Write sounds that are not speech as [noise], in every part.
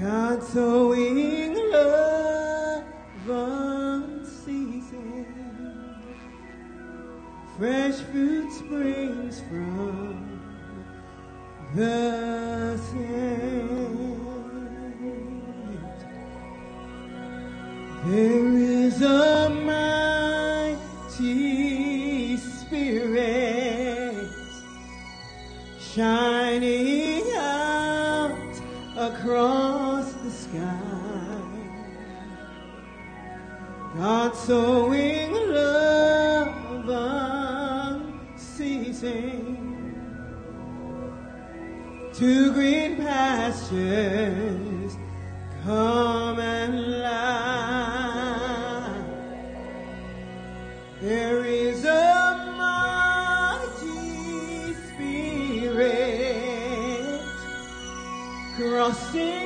God sowing love unceasing. Fresh fruit springs from the sand. Sowing love unceasing to green pastures come and lie. There is a mighty spirit crossing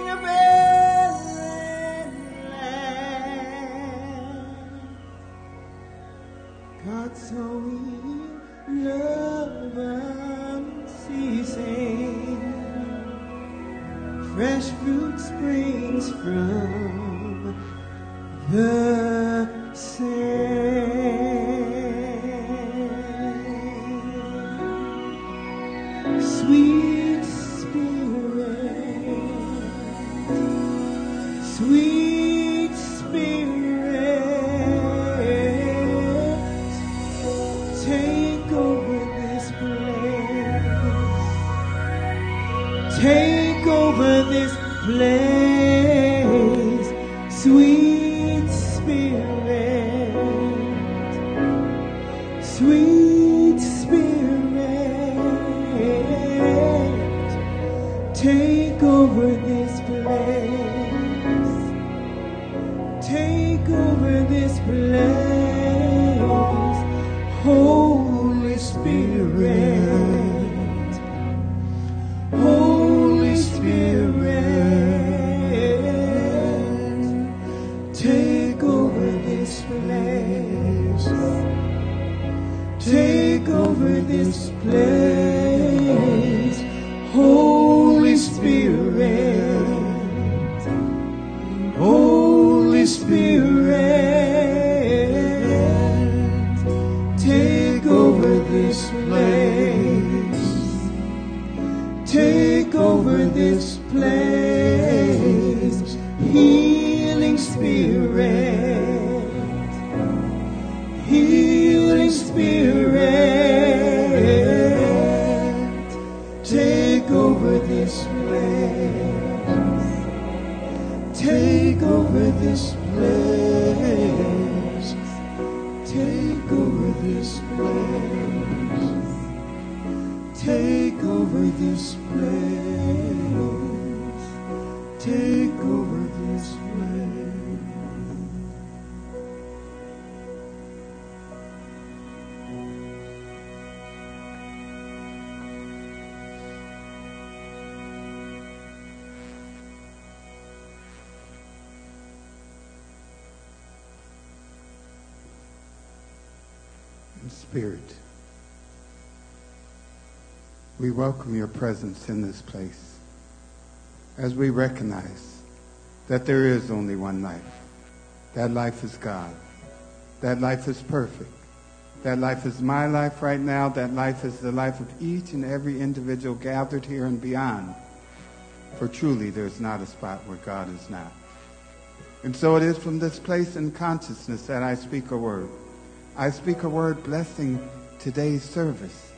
from the take over this place, take over this place. Take over this place. Take over this place. Spirit. We welcome your presence in this place as we recognize that there is only one life. That life is God. That life is perfect. That life is my life right now. That life is the life of each and every individual gathered here and beyond. For truly there's not a spot where God is not. And so it is from this place in consciousness that I speak a word. I speak a word blessing today's service,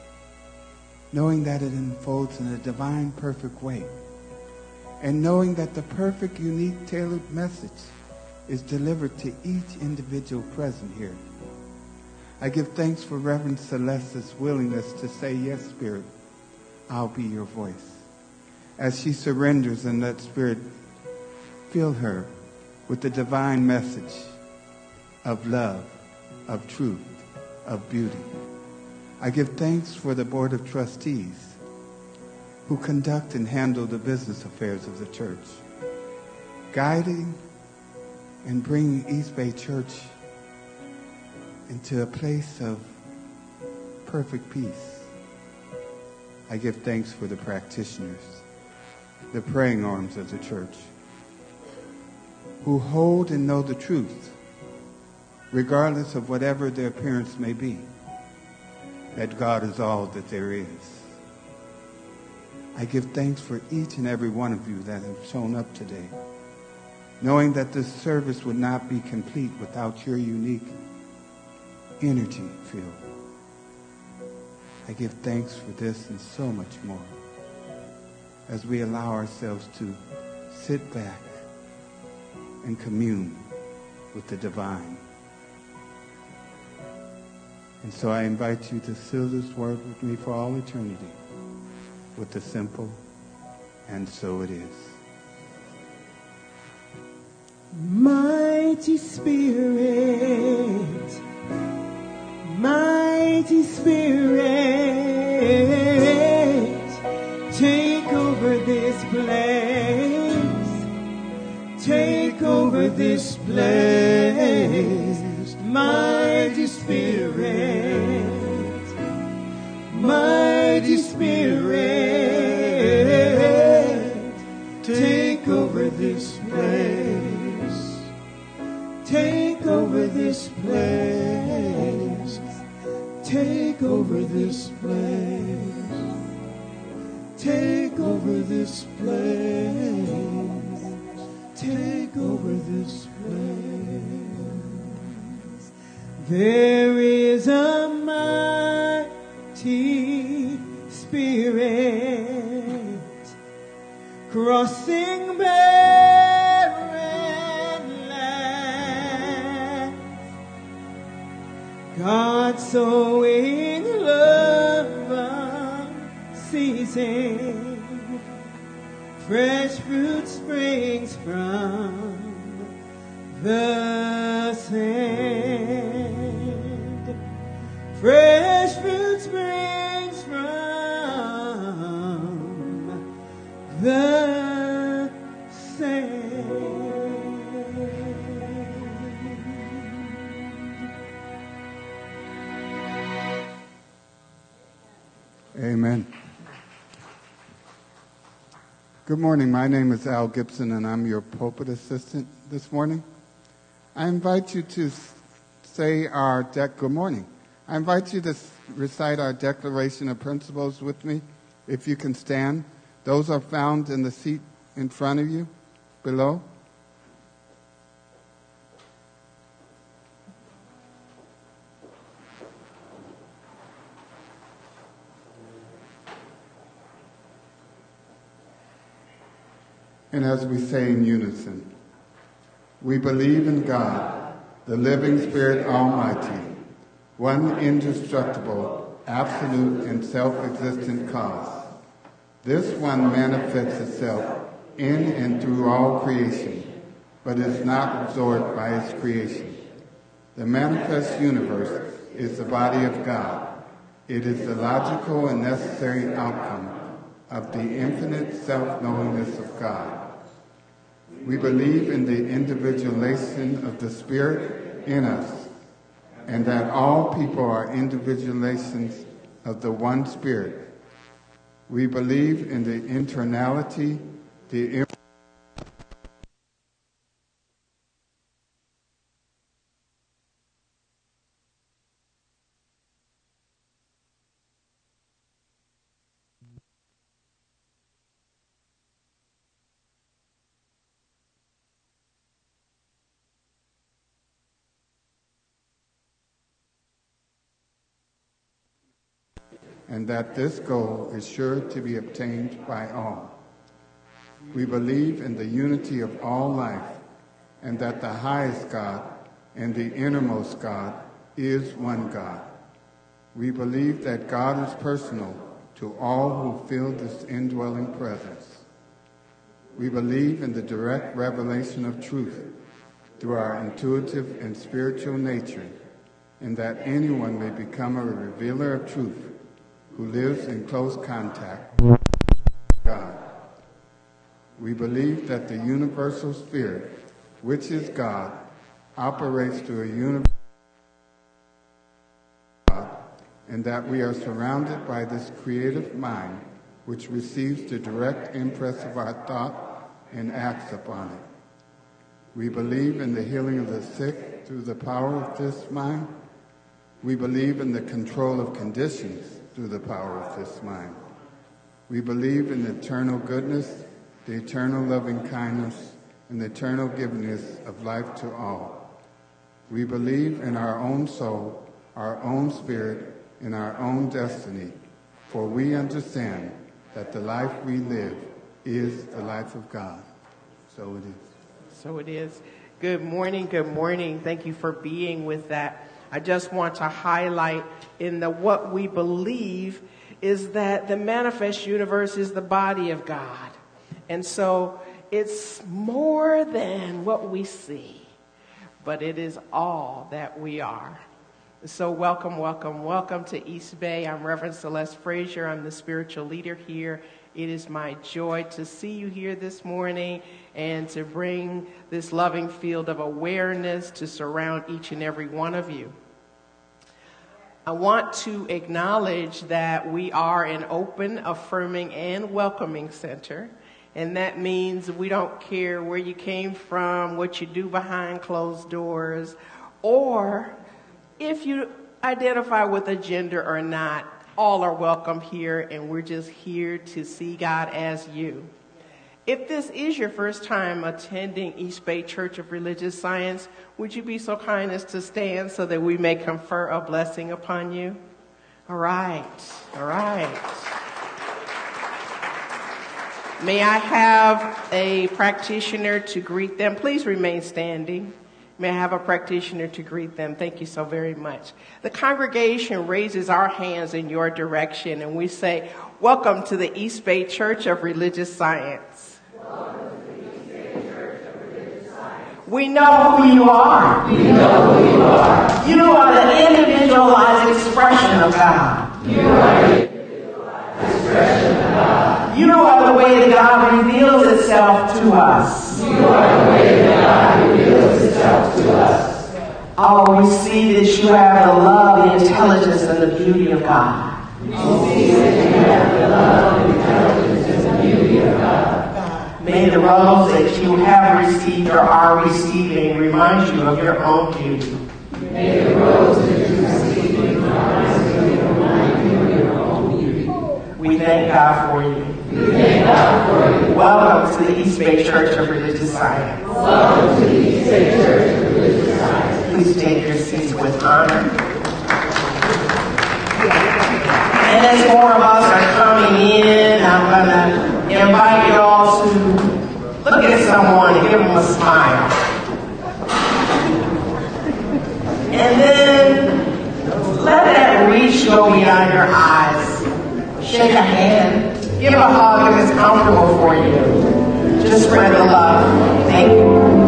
knowing that it unfolds in a divine, perfect way, and knowing that the perfect, unique, tailored message is delivered to each individual present here. I give thanks for Reverend Celeste's willingness to say, Yes, Spirit, I'll be your voice. As she surrenders and let Spirit fill her with the divine message of love, of truth, of beauty. I give thanks for the Board of Trustees who conduct and handle the business affairs of the church, guiding and bringing East Bay Church into a place of perfect peace. I give thanks for the practitioners, the praying arms of the church, who hold and know the truth, regardless of whatever their appearance may be, that God is all that there is. I give thanks for each and every one of you that have shown up today, knowing that this service would not be complete without your unique energy field. I give thanks for this and so much more as we allow ourselves to sit back and commune with the divine. And so I invite you to seal this word with me for all eternity with the simple, and so it is. Mighty Spirit, mighty Spirit, take over this place, take over this place, There is a mighty spirit crossing barren lands. God sowing love season. Fresh fruit springs from the Good morning. My name is Al Gibson, and I'm your pulpit assistant this morning. I invite you to say our deck Good morning. I invite you to recite our Declaration of Principles with me, if you can stand. Those are found in the seat in front of you, below. And as we say in unison, we believe in God, the living Spirit Almighty, one indestructible, absolute, and self-existent cause. This one manifests itself in and through all creation, but is not absorbed by its creation. The manifest universe is the body of God. It is the logical and necessary outcome of the infinite self-knowingness of God. We believe in the individualization of the Spirit in us, and that all people are individualizations of the one Spirit. We believe in the eternality, the and that this goal is sure to be obtained by all. We believe in the unity of all life, and that the highest God and the innermost God is one God. We believe that God is personal to all who feel this indwelling presence. We believe in the direct revelation of truth through our intuitive and spiritual nature, and that anyone may become a revealer of truth who lives in close contact with God. We believe that the universal spirit, which is God, operates through a universal God, and that we are surrounded by this creative mind which receives the direct impress of our thought and acts upon it. We believe in the healing of the sick through the power of this mind. We believe in the control of conditions through the power of this mind. We believe in the eternal goodness, the eternal loving kindness, and the eternal givingness of life to all. We believe in our own soul, our own spirit, and our own destiny, for we understand that the life we live is the life of God. So it is. So it is. Good morning. Good morning. Thank you for being with that. I just want to highlight in the what we believe is that the manifest universe is the body of God. And so it's more than what we see, but it is all that we are. So, welcome, welcome, welcome to East Bay. I'm Reverend Celeste Frazier. I'm the spiritual leader here. It is my joy to see you here this morning and to bring this loving field of awareness to surround each and every one of you. I want to acknowledge that we are an open, affirming, and welcoming center. And that means we don't care where you came from, what you do behind closed doors, or if you identify with a gender or not, all are welcome here, and we're just here to see God as you. If this is your first time attending East Bay Church of Religious Science, would you be so kind as to stand so that we may confer a blessing upon you? All right, all right. May I have a practitioner to greet them? Please remain standing. May I have a practitioner to greet them? Thank you so very much. The congregation raises our hands in your direction and we say, Welcome to the East Bay Church of Religious Science. We know who you are. We know who you are. You are the individualized expression of God. You are the individualized expression of God. You are the way that God reveals itself to us. You are the way that God reveals itself to us. Oh, we see that you have the love, the intelligence, and the beauty of God. We see that you have the love, the intelligence, and the beauty of God. May the rose that you have received or are receiving remind you of your own beauty. May the that you receive remind you of your own beauty. We thank God for you. We thank God for you. Welcome to the East Bay Church of Religious Science. Welcome to the East Bay Church of Religious Science. Please take your seats with honor. And as more of us are coming in, I'm going to invite you all to look at someone and give them a smile. And then let that reach go beyond your eyes. Shake a hand. Give a hug if it's comfortable for you. Just spread the love. Thank you.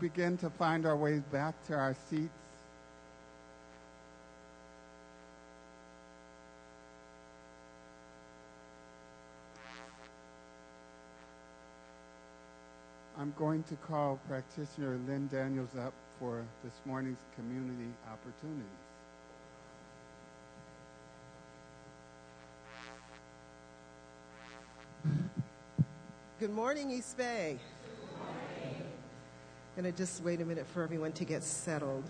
Begin to find our way back to our seats, I'm going to call practitioner Lynn Daniels up for this morning's community opportunities. Good morning, East Bay. Gonna just wait a minute for everyone to get settled.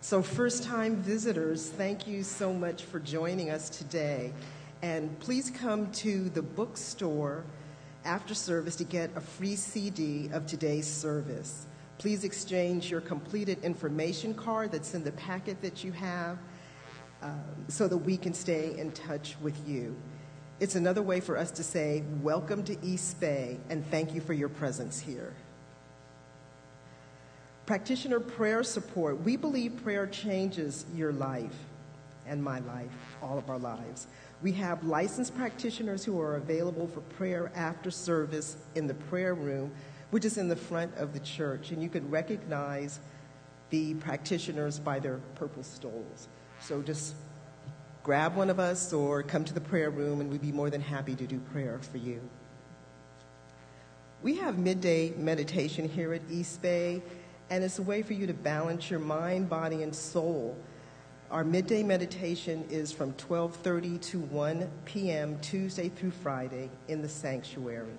So, first time visitors, thank you so much for joining us today. And please come to the bookstore after service to get a free CD of today's service. Please exchange your completed information card that's in the packet that you have um, so that we can stay in touch with you. It's another way for us to say, Welcome to East Bay, and thank you for your presence here. Practitioner prayer support. We believe prayer changes your life and my life, all of our lives. We have licensed practitioners who are available for prayer after service in the prayer room, which is in the front of the church. And you can recognize the practitioners by their purple stoles. So just grab one of us or come to the prayer room, and we'd be more than happy to do prayer for you. We have midday meditation here at East Bay, and it's a way for you to balance your mind, body, and soul. Our midday meditation is from 12:30 to 1 p.m. Tuesday through Friday in the sanctuary.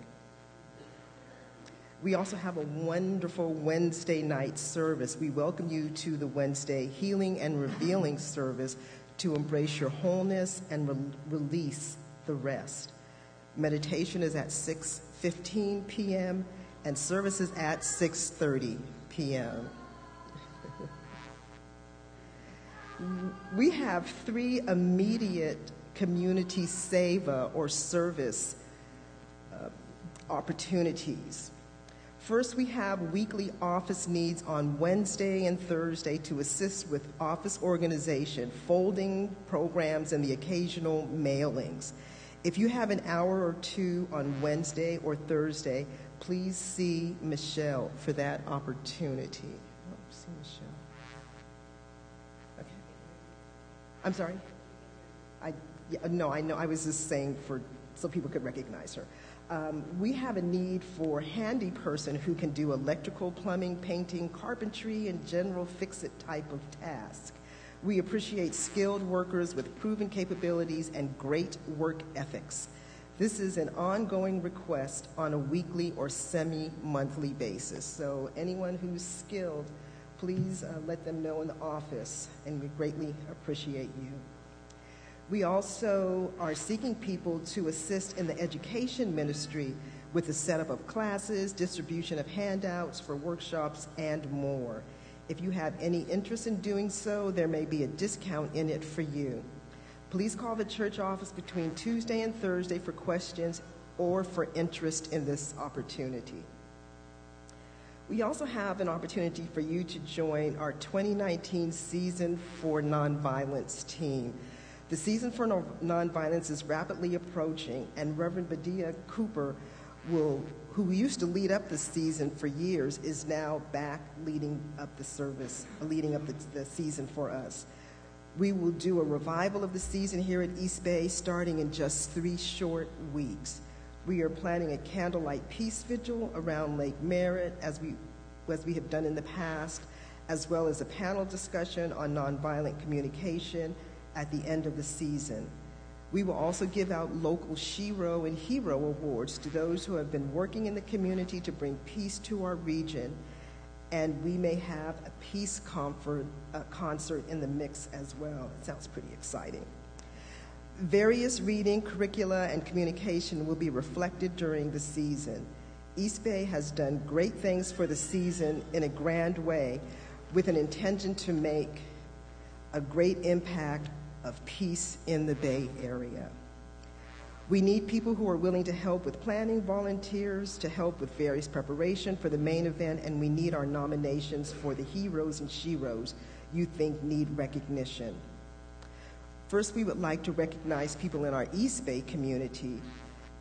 We also have a wonderful Wednesday night service. We welcome you to the Wednesday Healing and Revealing service to embrace your wholeness and re- release the rest. Meditation is at 6:15 p.m. and services at 6:30 p.m. [laughs] we have three immediate community seva or service uh, opportunities. First, we have weekly office needs on Wednesday and Thursday to assist with office organization, folding programs, and the occasional mailings. If you have an hour or two on Wednesday or Thursday, please see Michelle for that opportunity. Oh, see Michelle. Okay. I'm sorry? I, yeah, no, I know. I was just saying for so people could recognize her. Um, we have a need for a handy person who can do electrical, plumbing, painting, carpentry, and general fix-it type of task. We appreciate skilled workers with proven capabilities and great work ethics. This is an ongoing request on a weekly or semi-monthly basis. So anyone who's skilled please uh, let them know in the office, and we greatly appreciate you. We also are seeking people to assist in the education ministry with the setup of classes, distribution of handouts for workshops, and more. If you have any interest in doing so, there may be a discount in it for you. Please call the church office between Tuesday and Thursday for questions or for interest in this opportunity. We also have an opportunity for you to join our 2019 Season for Nonviolence team. The Season for Nonviolence is rapidly approaching, and Reverend Badia Cooper will, who used to lead up the season for years, is now back leading up the service, uh, leading up the, the season for us. We will do a revival of the season here at East Bay starting in just three short weeks. We are planning a candlelight peace vigil around Lake Merritt as we, as we have done in the past, as well as a panel discussion on nonviolent communication at the end of the season. We will also give out local Shero and Hero awards to those who have been working in the community to bring peace to our region, and we may have a peace comfort, uh, concert in the mix as well. It sounds pretty exciting. Various reading, curricula, and communication will be reflected during the season. East Bay has done great things for the season in a grand way with an intention to make a great impact of peace in the Bay Area. We need people who are willing to help with planning, volunteers to help with various preparation for the main event, and we need our nominations for the heroes and sheroes you think need recognition. First, we would like to recognize people in our East Bay community,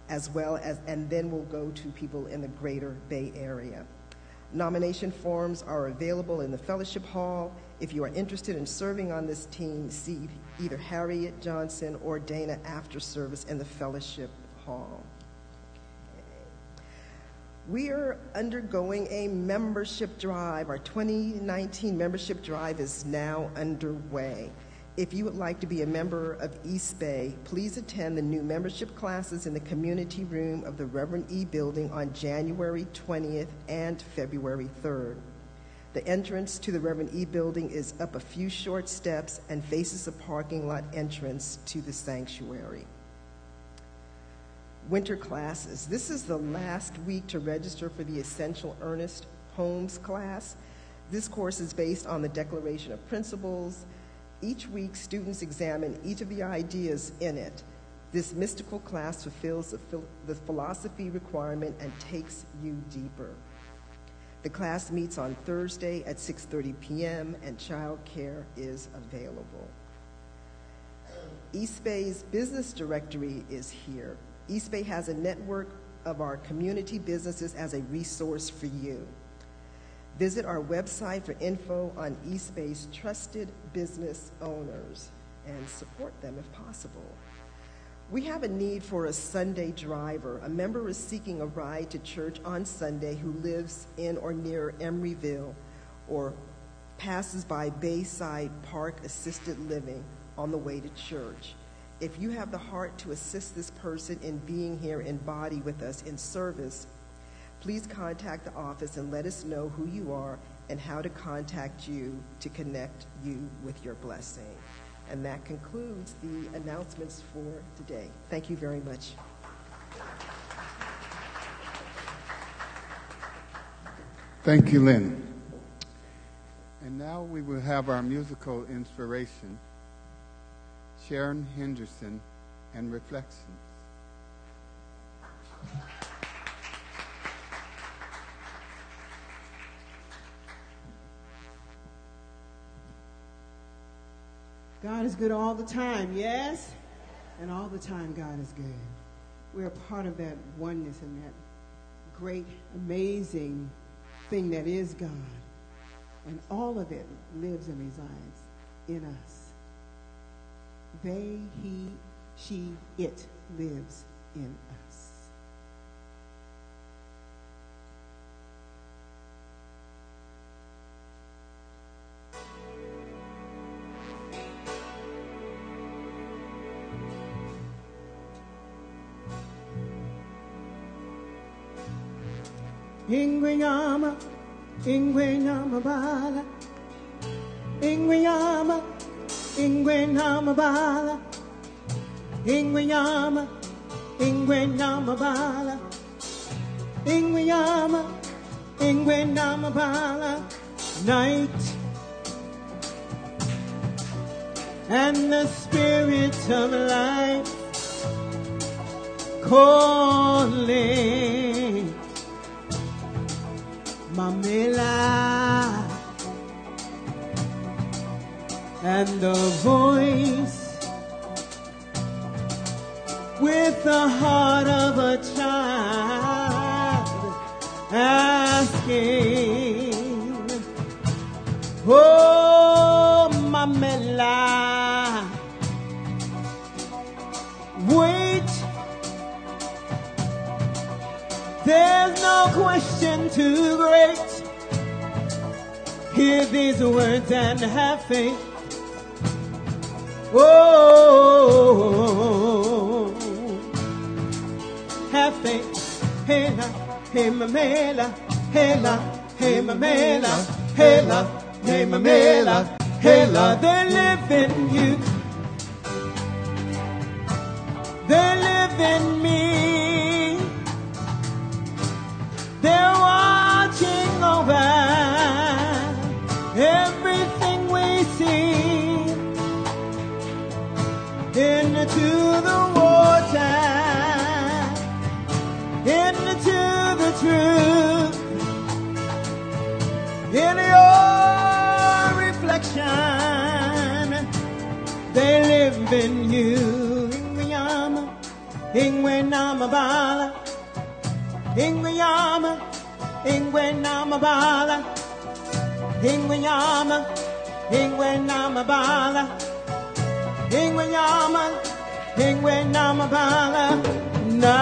as well as, and then we'll go to people in the greater Bay Area. Nomination forms are available in the fellowship hall. If you are interested in serving on this team, see either Harriet Johnson or Dana after service in the fellowship hall. We are undergoing a membership drive. Our 2019 membership drive is now underway. If you would like to be a member of East Bay, please attend the new membership classes in the community room of the Reverend E building on January 20th and February 3rd. The entrance to the Reverend E building is up a few short steps and faces the parking lot entrance to the sanctuary. Winter classes. This is the last week to register for the Essential Ernest Holmes class. This course is based on the Declaration of Principles, each week, students examine each of the ideas in it. This mystical class fulfills the philosophy requirement and takes you deeper. The class meets on Thursday at 6:30 p.m. and childcare is available. East Bay's business directory is here. East Bay has a network of our community businesses as a resource for you. Visit our website for info on East Bay's trusted business owners and support them if possible. We have a need for a Sunday driver. A member is seeking a ride to church on Sunday who lives in or near Emeryville or passes by Bayside Park Assisted Living on the way to church. If you have the heart to assist this person in being here in body with us in service, please contact the office and let us know who you are and how to contact you to connect you with your blessing. And that concludes the announcements for today. Thank you very much. Thank you, Lynn. And now we will have our musical inspiration, Sharon Henderson and Reflections. God is good all the time, yes? And all the time, God is good. We're a part of that oneness and that great, amazing thing that is God. And all of it lives and resides in us. They, he, she, it lives in us. Ingwenyama bala. Ingwenyama, ingwenyama bala. Ingwenyama, ingwenyama bala. Ingwenyama, ingwenyama bala. Night and the spirit of life calling. Mamela. And the voice with the heart of a child asking, Oh, Mamela, question too great. Hear these words and have faith. Oh, have faith. Hey la, hey mamela, hey la, hey mamela, hey la, hey mamela, hey la. They live in you. They live in over. Everything we see. Into the water, into the truth, in your reflection, they live in you. Ingwe nama, ingwe nama bala ingwe namabala ingwe yama ingwenamabala ingwenyama ingwenamabala ingwenyama ingwenamabala na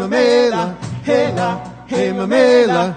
mamela, hela, hey mamela.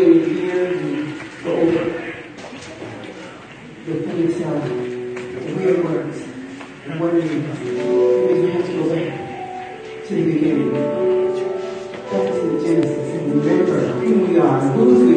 really hear the, the over, um, the things that the way it works, the wondering, because we have to go back to the beginning, back to the Genesis, and remember who we are, who's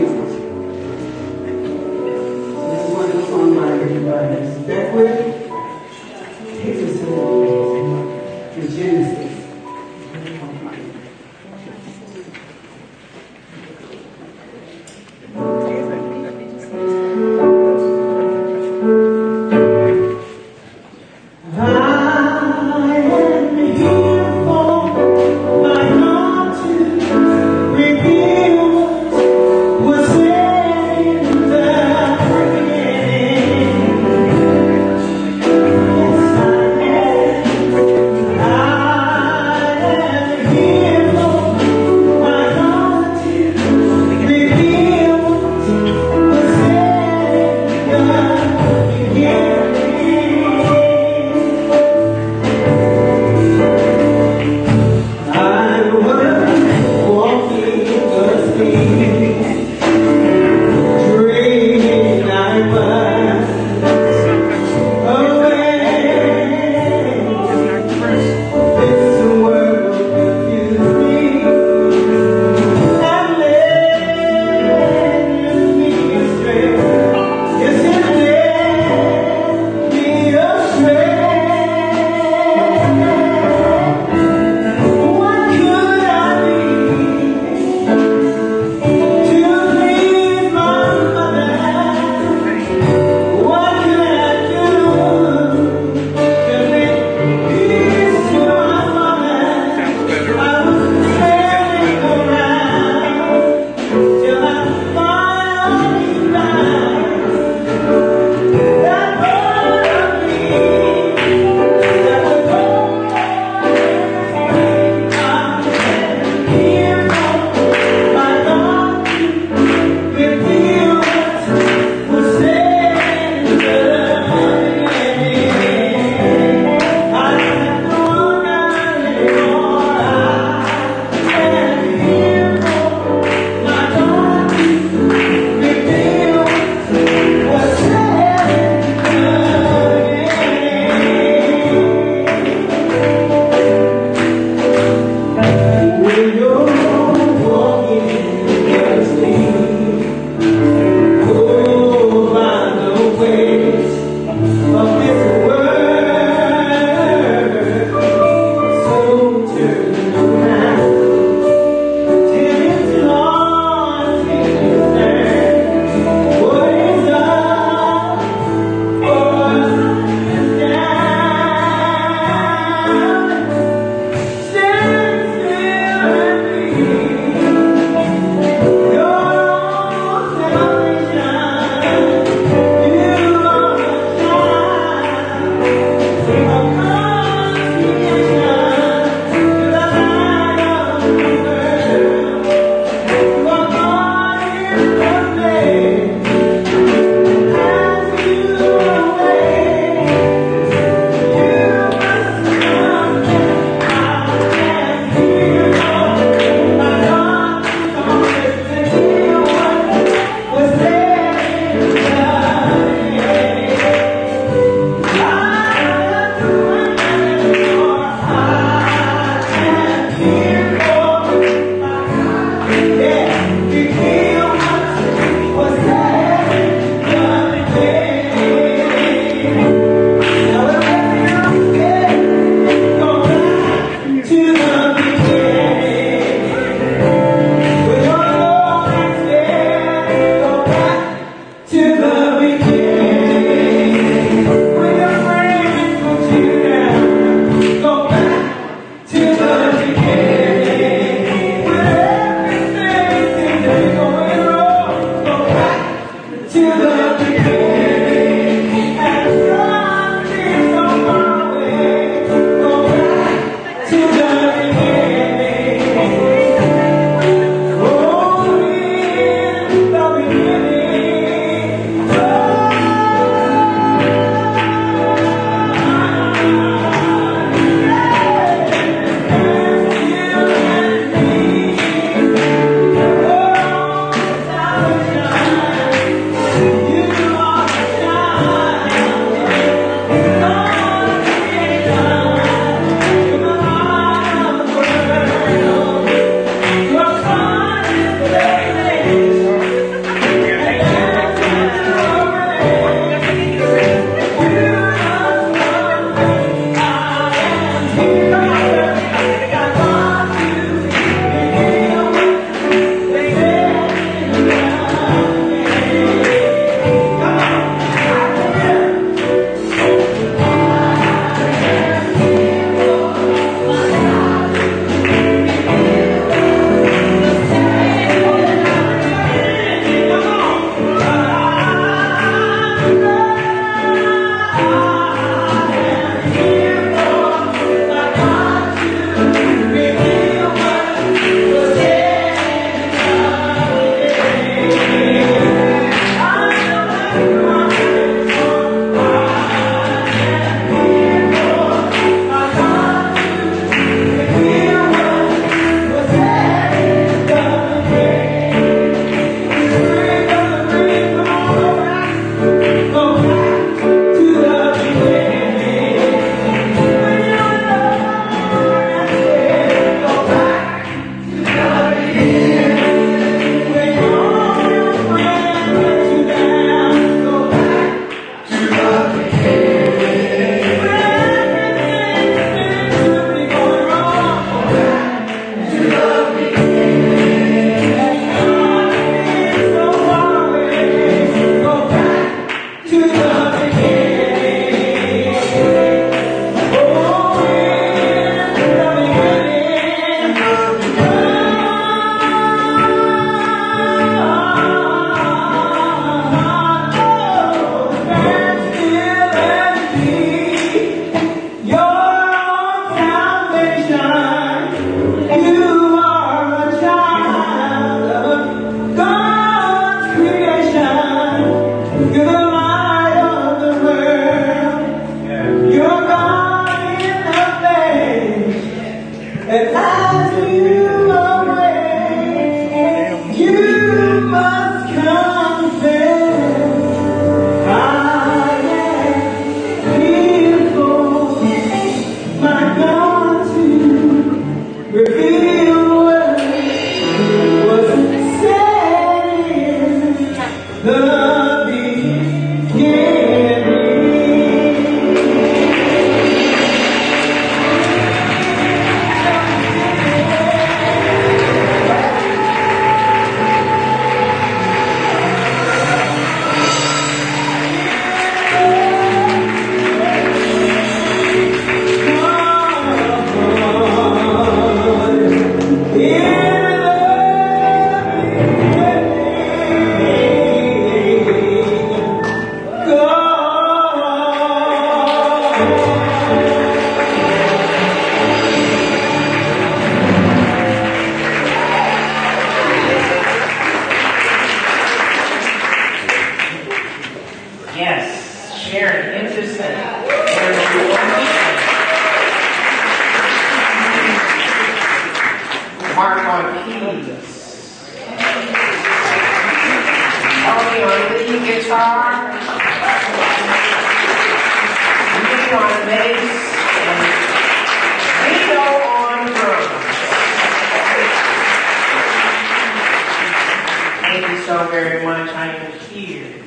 very much. I am here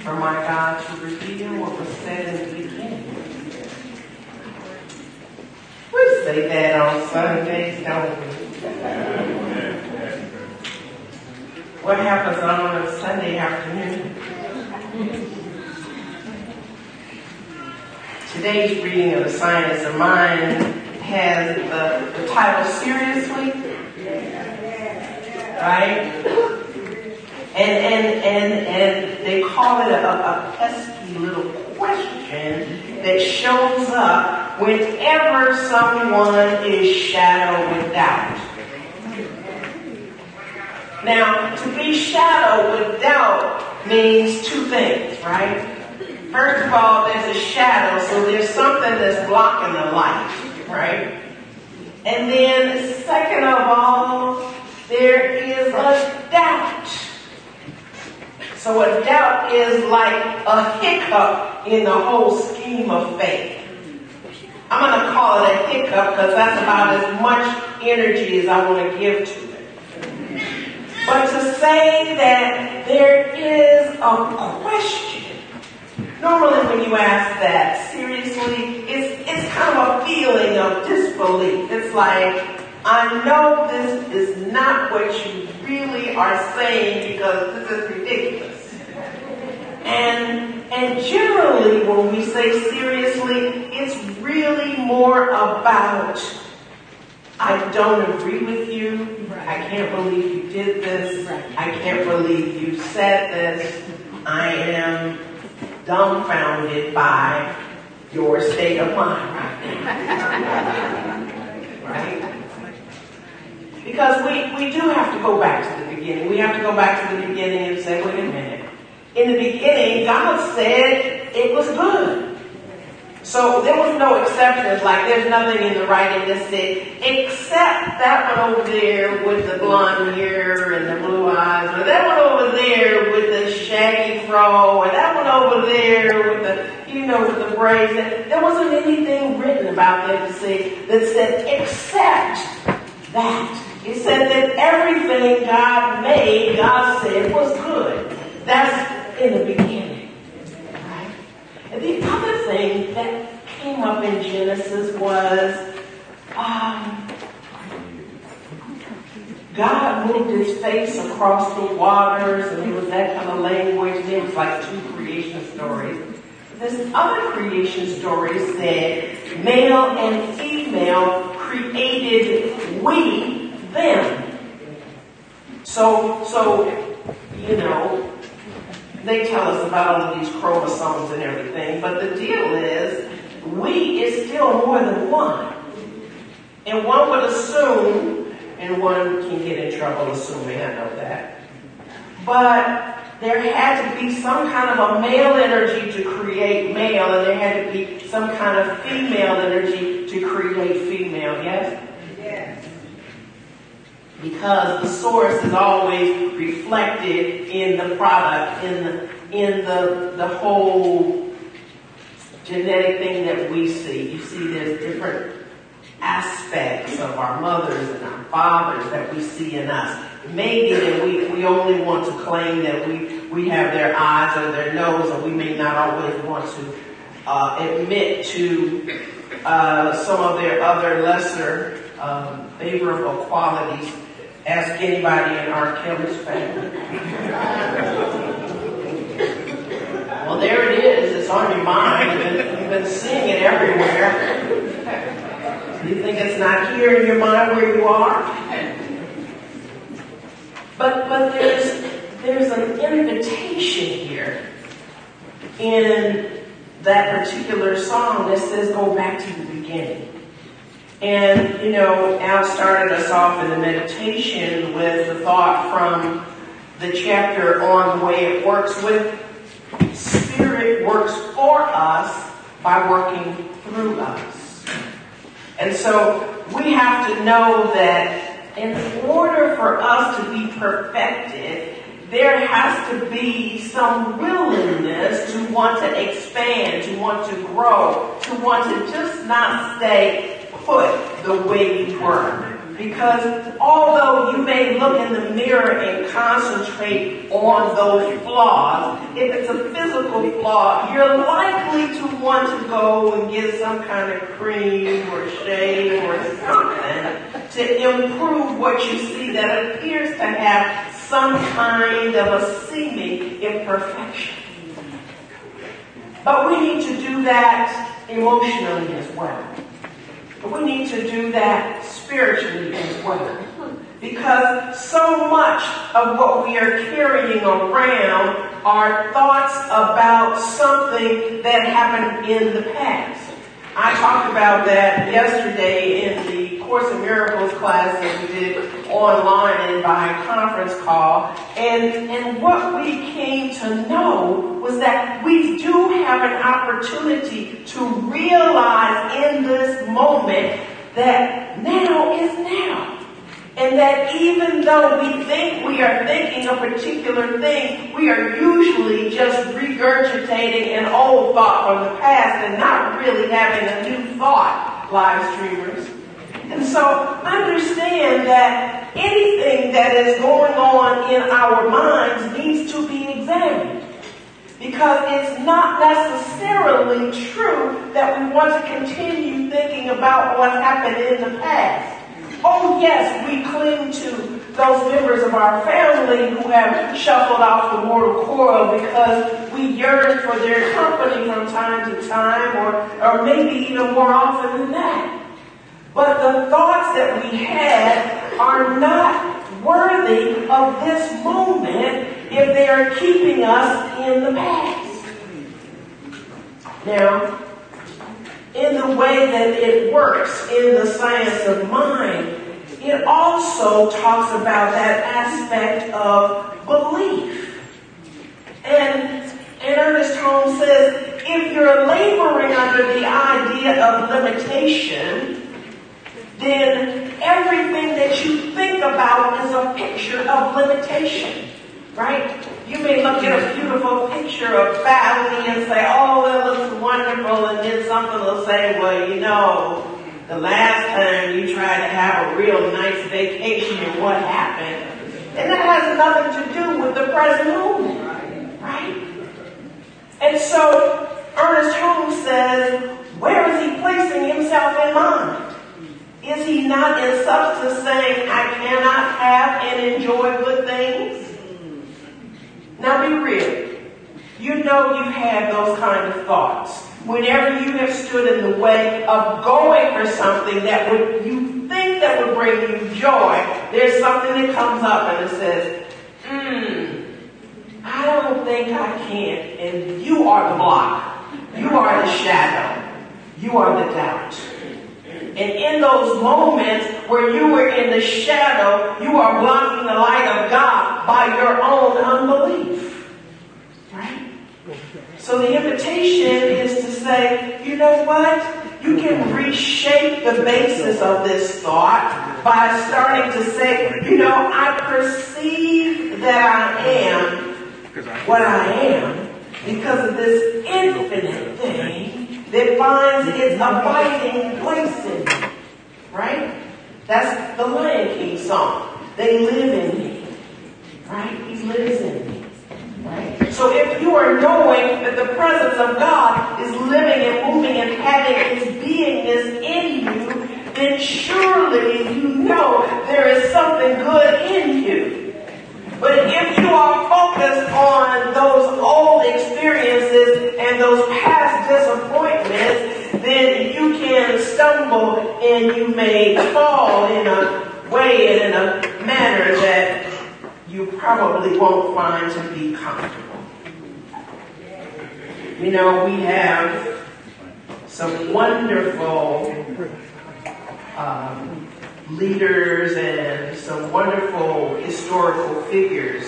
for my God to reveal what was said in the beginning. We say that on Sundays, don't we? What happens on a Sunday afternoon? Today's reading of the Science of Mind has the, the title Seriously? Right? And, and, and, and they call it a, a pesky little question that shows up whenever someone is shadowed with doubt. Now, to be shadowed with doubt means two things, right? First of all, there's a shadow, so there's something that's blocking the light, right? And then, second of all, there is a doubt. So a doubt is like a hiccup in the whole scheme of faith. I'm going to call it a hiccup because that's about as much energy as I want to give to it. But to say that there is a question, normally when you ask that seriously, it's, it's kind of a feeling of disbelief. It's like, I know this is not what you really are saying because this is ridiculous. And, and generally, when we say seriously, it's really more about I don't agree with you. I can't believe you did this. I can't believe you said this. I am dumbfounded by your state of mind right Because we, we do have to go back to the beginning. We have to go back to the beginning and say, wait a minute. In the beginning, God said it was good. So there was no exceptions, like there's nothing in the writing that said, except that one over there with the blonde hair and the blue eyes, or that one over there with the shaggy fro, or that one over there with the, you know, with the braids. There wasn't anything written about them to say that said, except that. It said that everything God made, God said was good. That's in the beginning. Right? And the other thing that came up in Genesis was um, God moved his face across the waters, and it was that kind of language. It was like two creation stories. This other creation story said male and female created. So, so, you know, they tell us about all of these chromosomes and everything, but the deal is, we is still more than one. And one would assume, and one can get in trouble assuming, I know that, but there had to be some kind of a male energy to create male, and there had to be some kind of female energy to create female, yes? Because the source is always reflected in the product, in the, in the, the whole genetic thing that we see. You see there's different aspects of our mothers and our fathers that we see in us. Maybe that we, we only want to claim that we, we have their eyes or their nose, and we may not always want to uh, admit to uh, some of their other lesser um, favorable qualities. Ask anybody in R. Kelly's family. well, there it is. It's on your mind. You've been, seeing it everywhere. You think it's not here in your mind where you are? But but there's there's an invitation here in that particular song that says go back to the beginning. And you know, Al started us off in the meditation with the thought from the chapter on the way it works with Spirit works for us by working through us. And so we have to know that in order for us to be perfected, there has to be some willingness to want to expand, to want to grow, to want to just not stay put the way you were. Because although you may look in the mirror and concentrate on those flaws, if it's a physical flaw, you're likely to want to go and get some kind of cream or shave or something to improve what you see that appears to have some kind of a seeming imperfection. But we need to do that emotionally as well. We need to do that spiritually as well. Because so much of what we are carrying around are thoughts about something that happened in the past. I talked about that yesterday in the Course in Miracles class that we did online and by conference call. And, and what we came to know was that we do have an opportunity to realize in this moment that now is now. And that even though we think we are thinking a particular thing, we are usually just regurgitating an old thought from the past and not really having a new thought, live streamers. And so understand that anything that is going on in our minds needs to be examined. Because it's not necessarily true that we want to continue thinking about what happened in the past. Oh, yes, we cling to those members of our family who have shuffled off the mortal coil because we yearn for their company from time to time, or, or maybe even more often than that. But the thoughts that we had are not worthy of this moment if they are keeping us in the past. Now, in the way that it works in the science of mind, it also talks about that aspect of belief. And, and Ernest Holmes says, if you're laboring under the idea of limitation, then everything that you think about is a picture of limitation, right? You may look at a beautiful picture of Bali and say, oh, that looks wonderful, and then something will say, well, you know, the last time you tried to have a real nice vacation what happened. And that has nothing to do with the present moment, right? And so Ernest Holmes says, where is he placing himself in mind? Is he not in substance saying, I cannot have and enjoy good things? Now be real. You know you've had those kind of thoughts. Whenever you have stood in the way of going for something that would you think that would bring you joy, there's something that comes up and it says, hmm, I don't think I can. And you are the block. You are the shadow. You are the doubt. And in those moments where you were in the shadow, you are blocking the light of God by your own unbelief. Right? So the invitation is to say, you know what? You can reshape the basis of this thought by starting to say, you know, I perceive that I am what I am because of this infinite thing that finds its abiding place in me. Right? That's the Lion King song. They live in me. Right? He lives in me. Right? So if you are knowing that the presence of God is living and moving and having its beingness in you, then surely you know there is something good in you. But if you are focused on those old experiences and those past disappointments, then you can stumble and you may fall in a way and in a manner that you probably won't find to be comfortable. You know, we have some wonderful um, leaders and some wonderful historical figures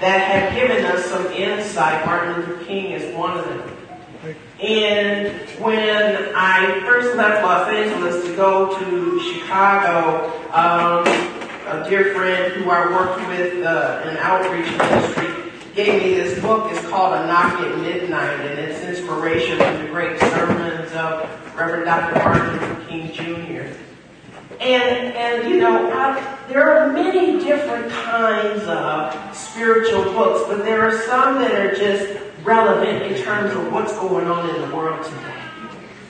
that have given us some insight. Martin Luther King is one of them. And when I first left Los Angeles to go to Chicago, um, a dear friend who I worked with uh, in outreach ministry gave me this book. It's called A Knock at Midnight, and it's inspiration from the great sermons of Reverend Dr. Martin Luther King Jr. And, and you know, I, there are many different kinds of spiritual books, but there are some that are just relevant in terms of what's going on in the world today.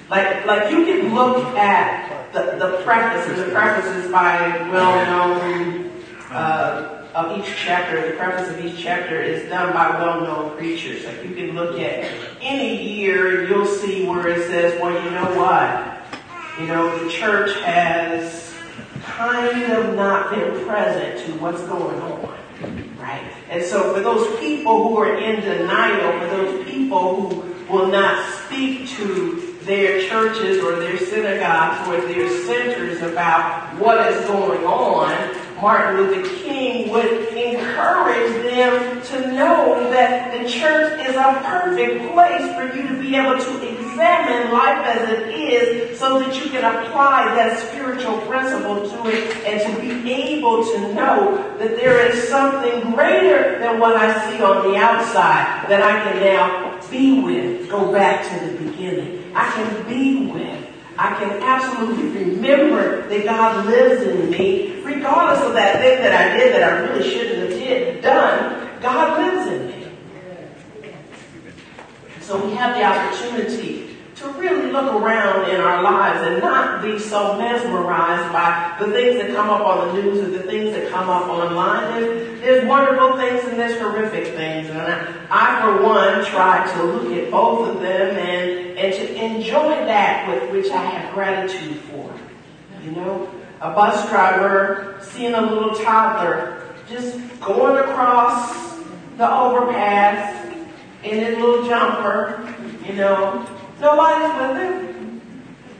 Like, like you can look at the, the prefaces, the prefaces by well-known uh, of each chapter, the preface of each chapter is done by well-known preachers. Like you can look at any year and you'll see where it says, well, you know what? You know, the church has kind of not been present to what's going on. Right? And so for those people who are in denial, for those people who will not speak to their churches or their synagogues or their centers about what is going on, Martin Luther King would encourage them to know that the church is a perfect place for you to be able to examine life as it is so that you can apply that spiritual principle to it and to be able to know that there is something greater than what I see on the outside that I can now be with. Go back to the beginning. I can be with. I can absolutely remember that God lives in me, regardless of that thing that I did that I really shouldn't have did, done. God lives in me. So we have the opportunity to really look around in our lives and not be so mesmerized by the things that come up on the news and the things that come up online. There's, there's wonderful things and there's horrific things. And I, I, for one, try to look at both of them and, and to enjoy that with which I have gratitude for. You know, a bus driver seeing a little toddler just going across the overpass in his little jumper, you know, Nobody's with her.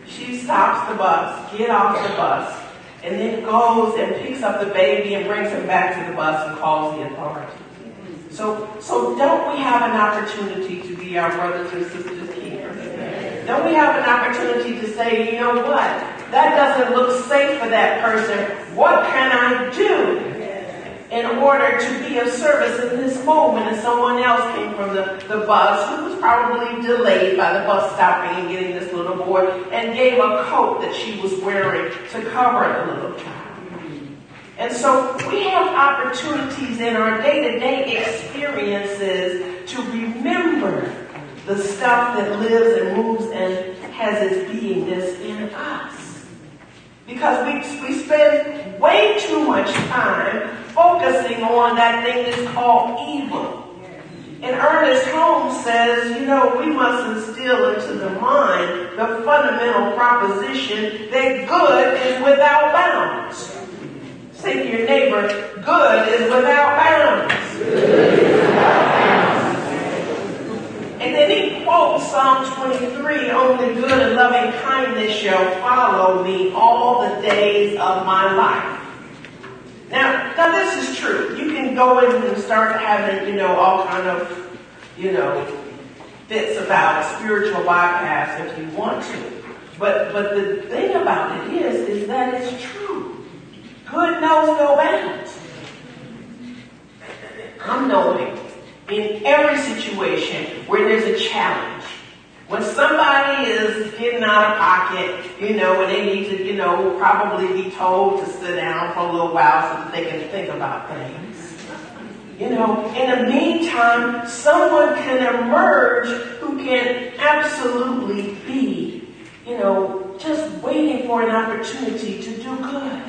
She stops the bus, get off the bus, and then goes and picks up the baby and brings him back to the bus and calls the authorities. So, so don't we have an opportunity to be our brothers and sisters keepers? Don't we have an opportunity to say, you know what? That doesn't look safe for that person. What can I do? In order to be of service in this moment. And someone else came from the, the bus who was probably delayed by the bus stopping and getting this little boy and gave a coat that she was wearing to cover the little child. And so we have opportunities in our day-to-day experiences to remember the stuff that lives and moves and has its beingness in us. Because we, we spend way too much time focusing on that thing that's called evil. And Ernest Holmes says, you know, we must instill into the mind the fundamental proposition that good is without bounds. Say to your neighbor, good is without bounds. And then he quotes Psalm 23, only good and loving kindness shall follow me all the days of my life. Now, now this is true. You can go in and start having, you know, all kind of, you know, fits about spiritual bypass if you want to. But but the thing about it is, is that it's true. Good knows no bounds. I'm knowing in every situation where there's a challenge, when somebody is getting out of pocket, you know, and they need to, you know, probably be told to sit down for a little while so that they can think about things. You know, in the meantime, someone can emerge who can absolutely be, you know, just waiting for an opportunity to do good.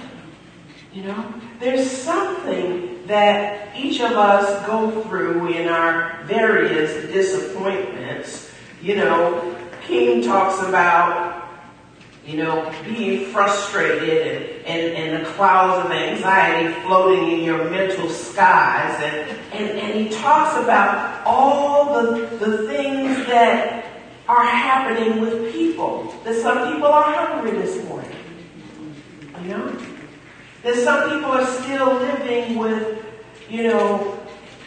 You know, there's something that each of us go through in our various disappointments you know, King talks about, you know, being frustrated and, and, and the clouds of anxiety floating in your mental skies. And, and, and he talks about all the, the things that are happening with people. That some people are hungry this morning. You know? That some people are still living with, you know,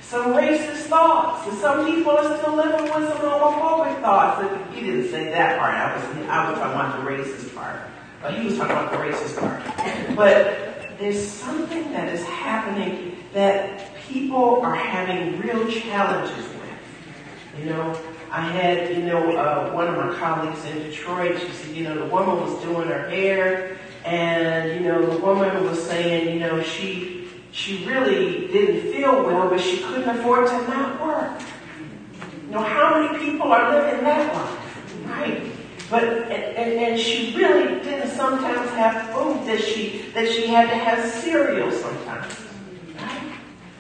some racist thoughts. And some people are still living with some homophobic thoughts. he didn't say that part. I was, I was talking about the racist part. But he was talking about the racist part. But there's something that is happening that people are having real challenges with. You know, I had, you know, uh, one of my colleagues in Detroit, she said, you know, the woman was doing her hair and, you know, the woman was saying, you know, she, she really didn't feel well, but she couldn't afford to not work. You know, how many people are living that life, right? But and, and, she really didn't sometimes have food that she that she had to have cereal sometimes.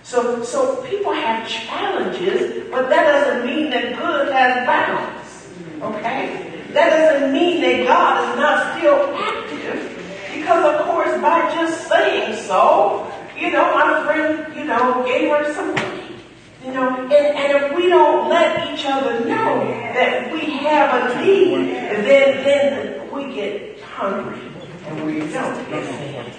So so people have challenges, but that doesn't mean that good has bounds. Okay? That doesn't mean that God is not still active. Because of course by just saying so, you know, my friend, you know, gave her some money. You know, and, and if we don't let each other know that we have a need, then then we get hungry and we don't get fed.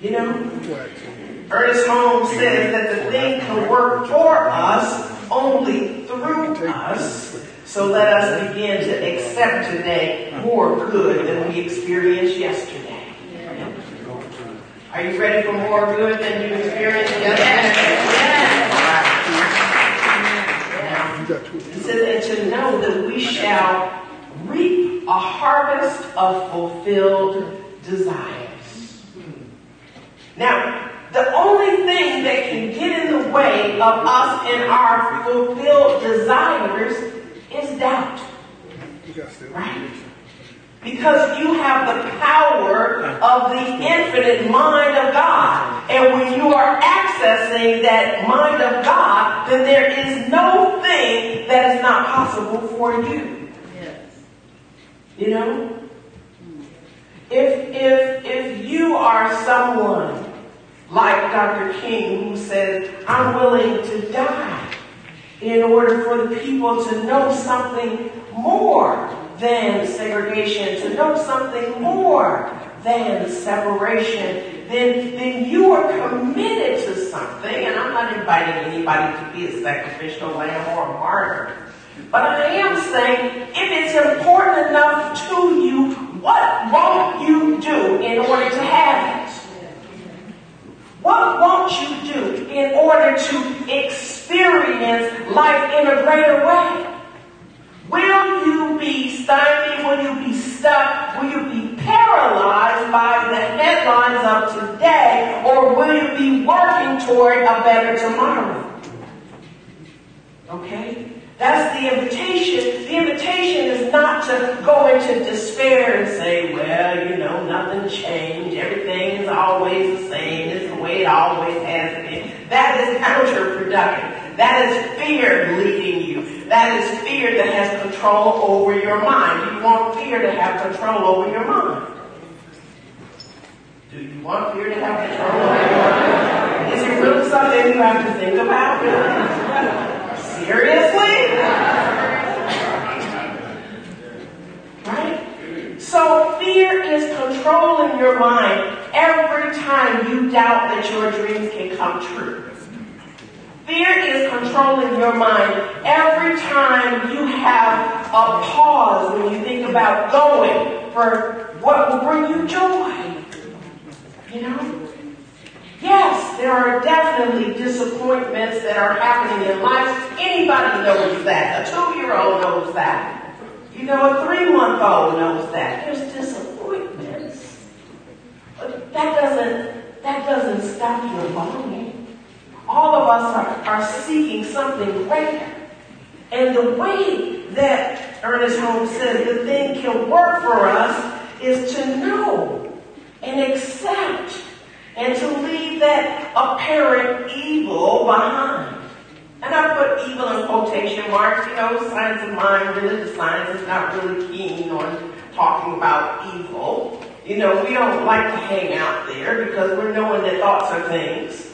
You know? Ernest Holmes says that the thing can work for us only through us. So let us begin to accept today more good than we experienced yesterday. Are you ready for more good than you experienced yesterday? He says, and to know that we shall reap a harvest of fulfilled desires. Now, the only thing that can get in the way of us and our fulfilled desires is doubt. Right? Because you have the power of the infinite mind of God. And when you are accessing that mind of God, then there is no thing that is not possible for you. Yes. You know? If, if, if you are someone like Dr. King who said, I'm willing to die in order for the people to know something more than segregation, to know something more than separation, then, then you are committed to something. And I'm not inviting anybody to be a sacrificial lamb or a martyr. But I am saying, if it's important enough to you, what won't you do in order to have it? What won't you do in order to experience life in a greater way? Will you be stymied? Will you be stuck? Will you be paralyzed by the headlines of today? Or will you be working toward a better tomorrow? Okay? That's the invitation. The invitation is not to go into despair and say, well, you know, nothing changed. Everything is always the same. It always has been. That is counterproductive. That is fear leading you. That is fear that has control over your mind. You want fear to have control over your mind? Do you want fear to have control over your mind? Is it really something you have to think about? Seriously? Right? So fear is controlling your mind every time you doubt that your dreams can come true. Fear is controlling your mind every time you have a pause when you think about going for what will bring you joy. You know? Yes, there are definitely disappointments that are happening in life. Anybody knows that. A two-year-old knows that. You know, a three-month-old knows that. There's disappointments. But that doesn't, that doesn't stop your longing all of us are, are seeking something greater. And the way that Ernest Holmes says the thing can work for us is to know and accept and to leave that apparent evil behind. And I put evil in quotation marks. You know, science of mind, religious science is not really keen on talking about evil. You know, we don't like to hang out there because we're knowing that thoughts are things.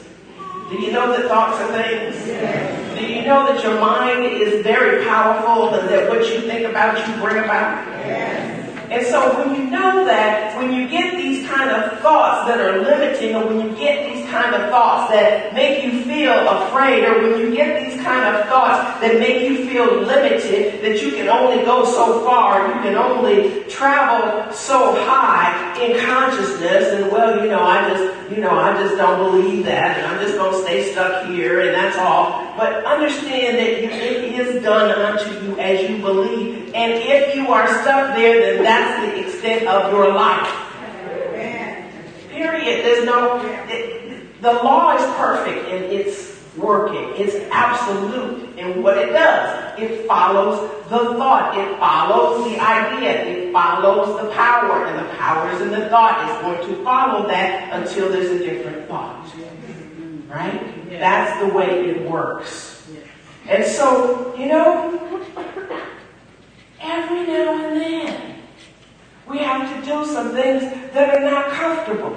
Do you know that thoughts are things? Yes. Do you know that your mind is very powerful and that what you think about, you bring about? Yes. And so when you know that, when you get these kind of thoughts that are limiting, or when you get these kind of thoughts that make you feel afraid, or when you get these kind of thoughts that make you feel limited, that you can only go so far, you can only travel so high in consciousness, and well, you know, I just, you know, I just don't believe that, and I'm just going to stay stuck here, and that's all. But understand that it is done unto you as you believe, and if you are stuck there, then that's the extent of your life. Period. There's no, it, the law is perfect and it's working. It's absolute in what it does. It follows the thought. It follows the idea. It follows the power. And the power is in the thought. It's going to follow that until there's a different thought. Right? That's the way it works. And so, you know, every now and then, we have to do some things that are not comfortable.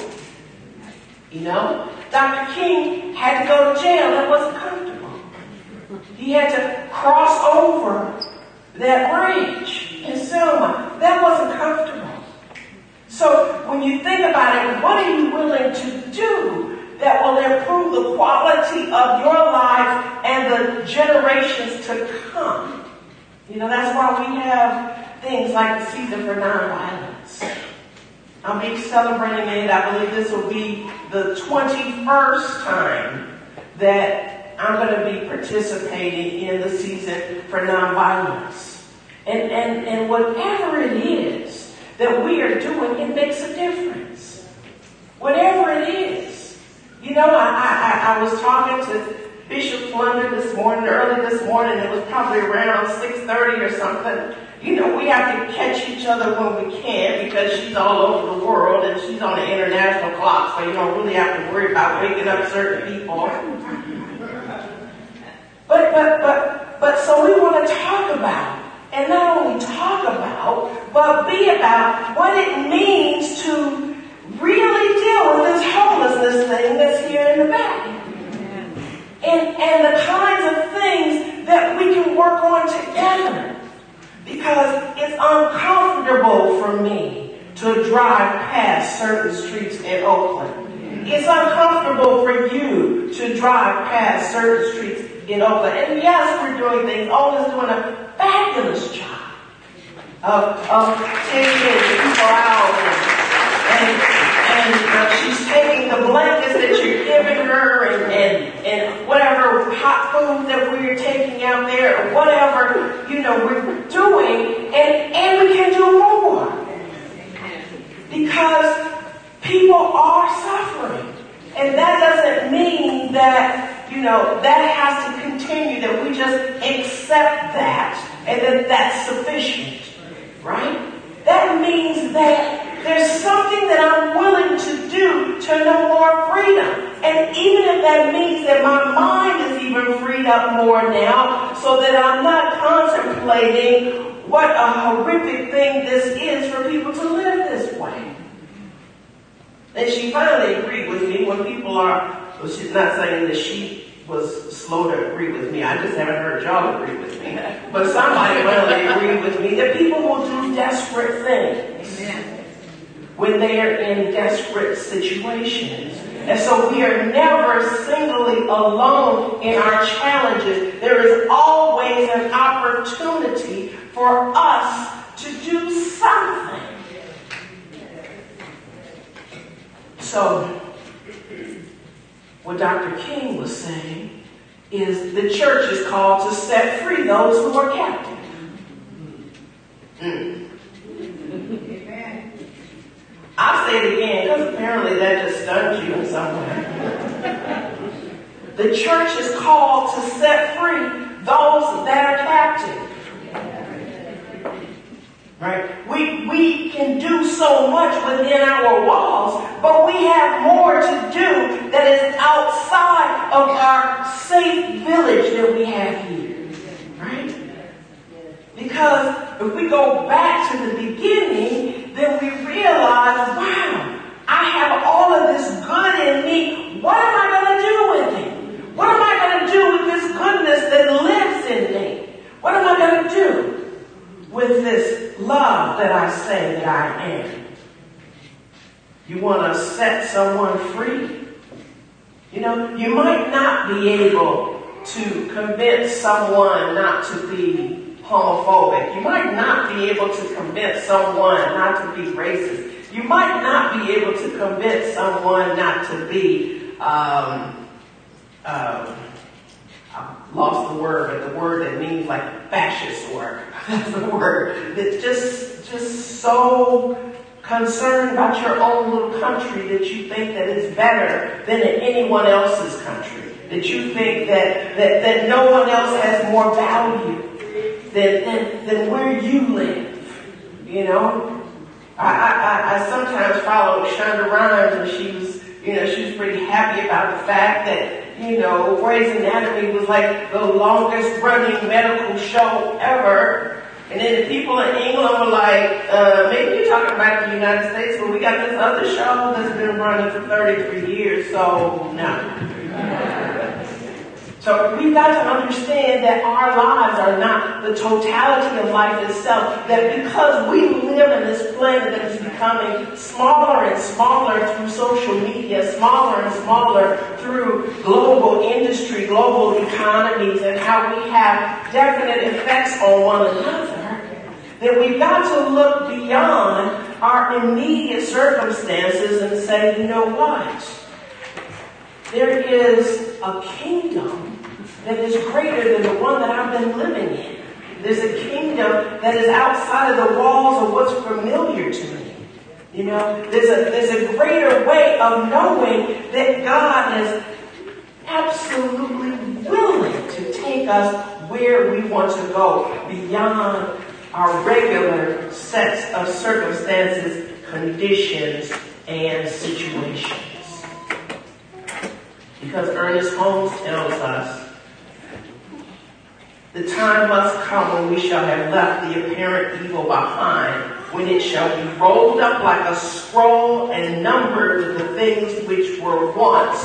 You know? Dr. King had to go to jail. That wasn't comfortable. He had to cross over that bridge in Selma. That wasn't comfortable. So when you think about it, what are you willing to do that will improve the quality of your life and the generations to come? You know, that's why we have things like the season for nonviolence. I'll be celebrating it. I believe this will be the 21st time that I'm going to be participating in the season for nonviolence. And, and, and whatever it is that we are doing, it makes a difference. Whatever it is. You know, I, I, I was talking to Bishop Flunder this morning, early this morning. It was probably around 6.30 or something. You know, we have to catch each other when we can because she's all over the world and she's on the international clock, so you don't really have to worry about waking up certain people. But, but, but, but, so we want to talk about, and not only talk about, but be about what it means to really deal with this homelessness thing that's here in the back. And, and the kinds of things that we can work on together because it's uncomfortable for me to drive past certain streets in Oakland. It's uncomfortable for you to drive past certain streets in Oakland. And yes, we're doing things. Oakland's doing a fabulous job of, of taking people out and, and and uh, she's taking the blankets that her and, and, and whatever hot food that we're taking out there or whatever, you know, we're doing, and, and we can do more. Because people are suffering. And that doesn't mean that, you know, that has to continue, that we just accept that and that that's sufficient. Right? That means that there's something that I'm willing to do to know more freedom. And even if that means that my mind is even freed up more now, so that I'm not contemplating what a horrific thing this is for people to live this way. And she finally agreed with me when people are, well, she's not saying that she was slow to agree with me. I just haven't heard y'all agree with me. But somebody will agree with me that people will do desperate things. Amen when they are in desperate situations. And so we are never singly alone in our challenges. There is always an opportunity for us to do something. So, what Dr. King was saying is the church is called to set free those who are captive. Mm. I'll say it again because apparently that just stunned you in some way. the church is called to set free those that are captive. Right? We, we can do so much within our walls, but we have more to do that is outside of our safe village that we have here. Right? Because if we go back to the beginning, then we realize, wow, I have all of this good in me. What am I going to do with it? What am I going to do with this goodness that lives in me? What am I going to do with this love that I say that I am? You want to set someone free? You know, you might not be able to convince someone not to be homophobic. You might not be able to convince someone not to be racist. You might not be able to convince someone not to be, um, um, lost the word, but the word that means like fascist or [laughs] that's the word that just just so concerned about your own little country that you think that it's better than anyone else's country. That you think that that, that no one else has more value than, than, than where you live. You know? I, I, I sometimes follow Shonda Rhimes and she was, you know, she was pretty happy about the fact that you know, Grey's Anatomy was like the longest running medical show ever. And then the people in England were like, uh, maybe you're talking about the United States, but we got this other show that's been running for 33 years, so no. So we've got to understand that our lives are not the totality of life itself. That because we live in this planet that is becoming smaller and smaller through social media, smaller and smaller through global industry, global economies, and how we have definite effects on one another, that we've got to look beyond our immediate circumstances and say, you know what? There is a kingdom that is greater than the one that I've been living in. There's a kingdom that is outside of the walls of what's familiar to me. You know, there's a, there's a greater way of knowing that God is absolutely willing to take us where we want to go beyond our regular sets of circumstances, conditions, and situations. Because Ernest Holmes tells us the time must come when we shall have left the apparent evil behind, when it shall be rolled up like a scroll and numbered the things which were once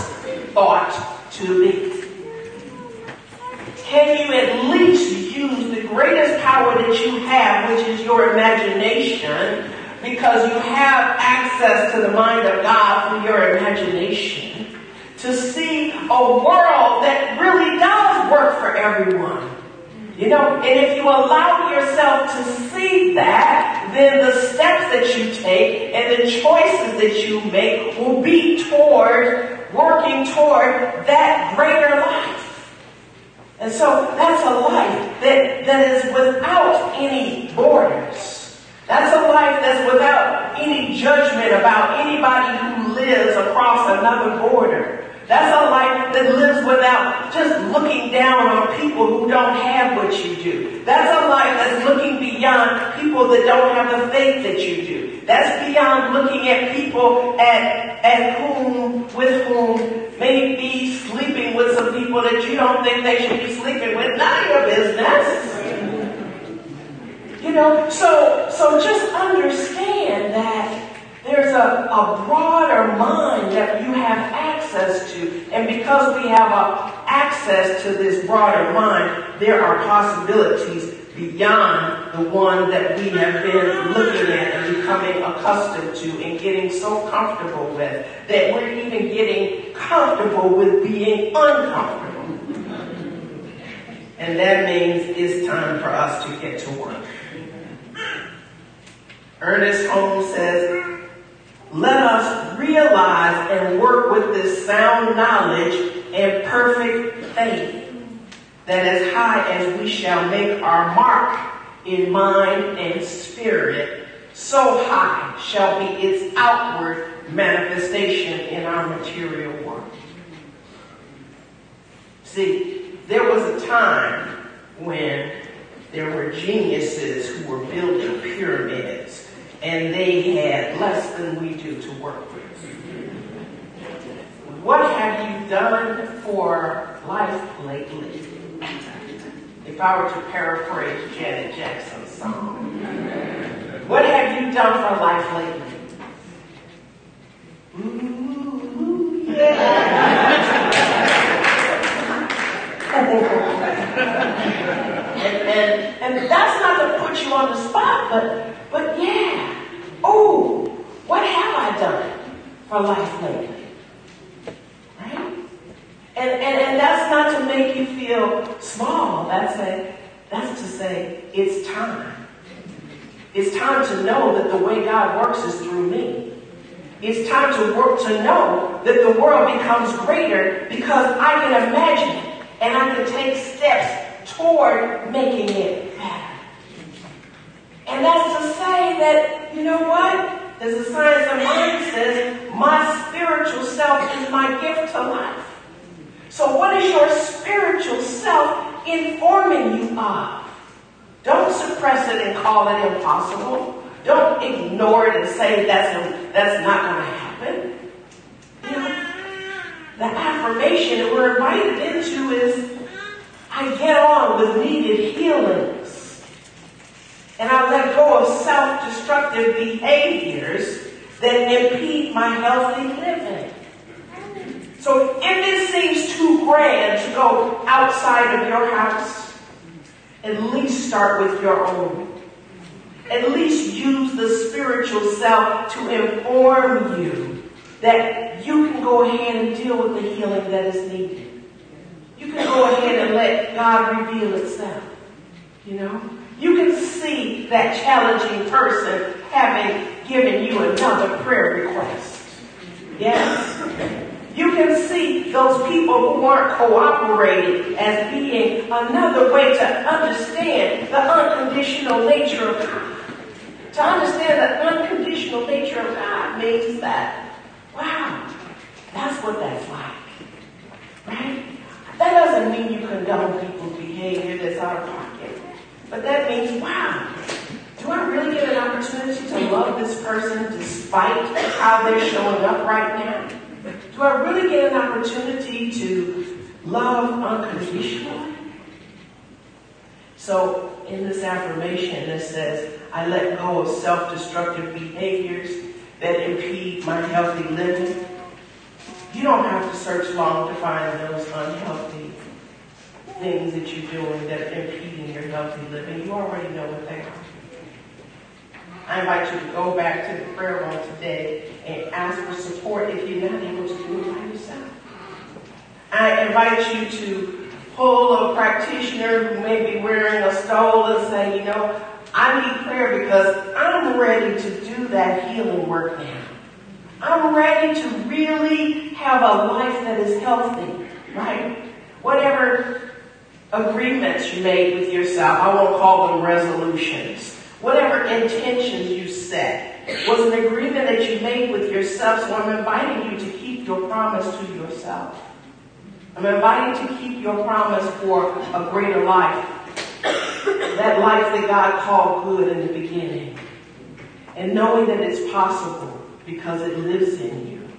thought to be. Can you at least use the greatest power that you have, which is your imagination, because you have access to the mind of God through your imagination, to see a world that really does work for everyone? You know, and if you allow yourself to see that, then the steps that you take and the choices that you make will be toward working toward that greater life. And so that's a life that, that is without any borders. That's a life that's without any judgment about anybody who lives across another border. That's a life that lives without just looking down on people who don't have what you do. That's a life that's looking beyond people that don't have the faith that you do. That's beyond looking at people at, at whom, with whom may be sleeping with some people that you don't think they should be sleeping with. None of your business. You know, so so just understand that there's a, a broader mind that you have access to. And because we have a, access to this broader mind, there are possibilities beyond the one that we have been looking at and becoming accustomed to and getting so comfortable with that we're even getting comfortable with being uncomfortable. And that means it's time for us to get to work. Ernest Holmes says, let us realize and work with this sound knowledge and perfect faith that as high as we shall make our mark in mind and spirit, so high shall be its outward manifestation in our material world. See, there was a time when there were geniuses who were building pyramids and they had less than we do to work with. What have you done for life lately? If I were to paraphrase Janet Jackson's song, what have you done for life lately? Ooh, [laughs] yeah. [laughs] and, and, and that's not to put you on the spot, but, but yeah. Oh, what have I done for life lately? Right? And, and, and that's not to make you feel small. That's, a, that's to say, it's time. It's time to know that the way God works is through me. It's time to work to know that the world becomes greater because I can imagine it and I can take steps toward making it better. And that's to say that, you know what? As the science of mind says, my spiritual self is my gift to life. So what is your spiritual self informing you of? Don't suppress it and call it impossible. Don't ignore it and say that's, that's not going to happen. You know, the affirmation that we're invited into is I get on with needed healings. And I let go of self-destructive behaviors that impede my healthy living. So if it seems too grand to go outside of your house, at least start with your own. At least use the spiritual self to inform you that you can go ahead and deal with the healing that is needed. You can go ahead and let God reveal itself. You know? You can see that challenging person having given you another prayer request. Yes? You can see those people who aren't cooperating as being another way to understand the unconditional nature of God. To understand the unconditional nature of God means that, wow, that's what that's like. Right? That doesn't mean you condone people's behavior that's out of pocket. But that means, wow, do I really get an opportunity to love this person despite how they're showing up right now? Do I really get an opportunity to love unconditionally? So, in this affirmation that says, I let go of self-destructive behaviors that impede my healthy living, you don't have to search long to find those unhealthy things that you're doing that are impeding your healthy living. You already know what they are. I invite you to go back to the prayer room today and ask for support if you're not able to do it by yourself. I invite you to pull a practitioner who may be wearing a stole and say, you know, I need prayer because I'm ready to do that healing work now. I'm ready to really have a life that is healthy, right? Whatever agreements you made with yourself, I won't call them resolutions whatever intentions you set was an agreement that you made with yourself. So I'm inviting you to keep your promise to yourself. I'm inviting you to keep your promise for a greater life. That life that God called good in the beginning. And knowing that it's possible because it lives in you.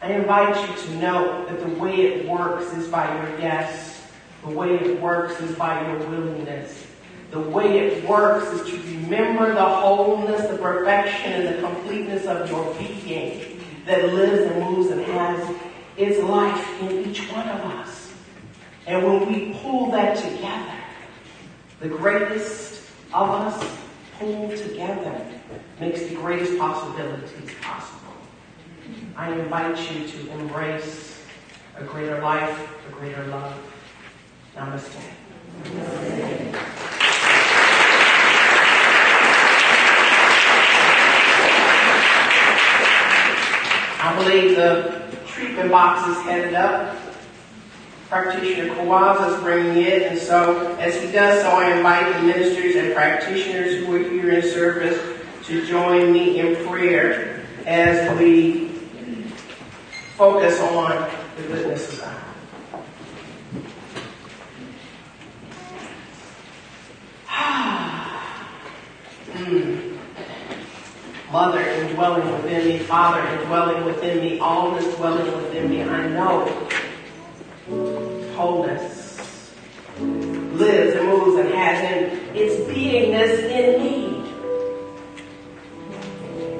I invite you to know that the way it works is by your yes. The way it works is by your willingness. The way it works is to remember the wholeness, the perfection, and the completeness of your being that lives and moves and has its life in each one of us. And when we pull that together, the greatest of us pulled together makes the greatest possibilities possible. I invite you to embrace a greater life, a greater love. Namaste. Namaste. I believe the treatment box is headed up. Practitioner Kawaza is bringing it, and so as he does so, I invite the ministers and practitioners who are here in service to join me in prayer as we focus on the goodness of God. [sighs] Mother indwelling within me, Father indwelling within me, all is dwelling within me. I know wholeness lives and moves and has in its beingness in me.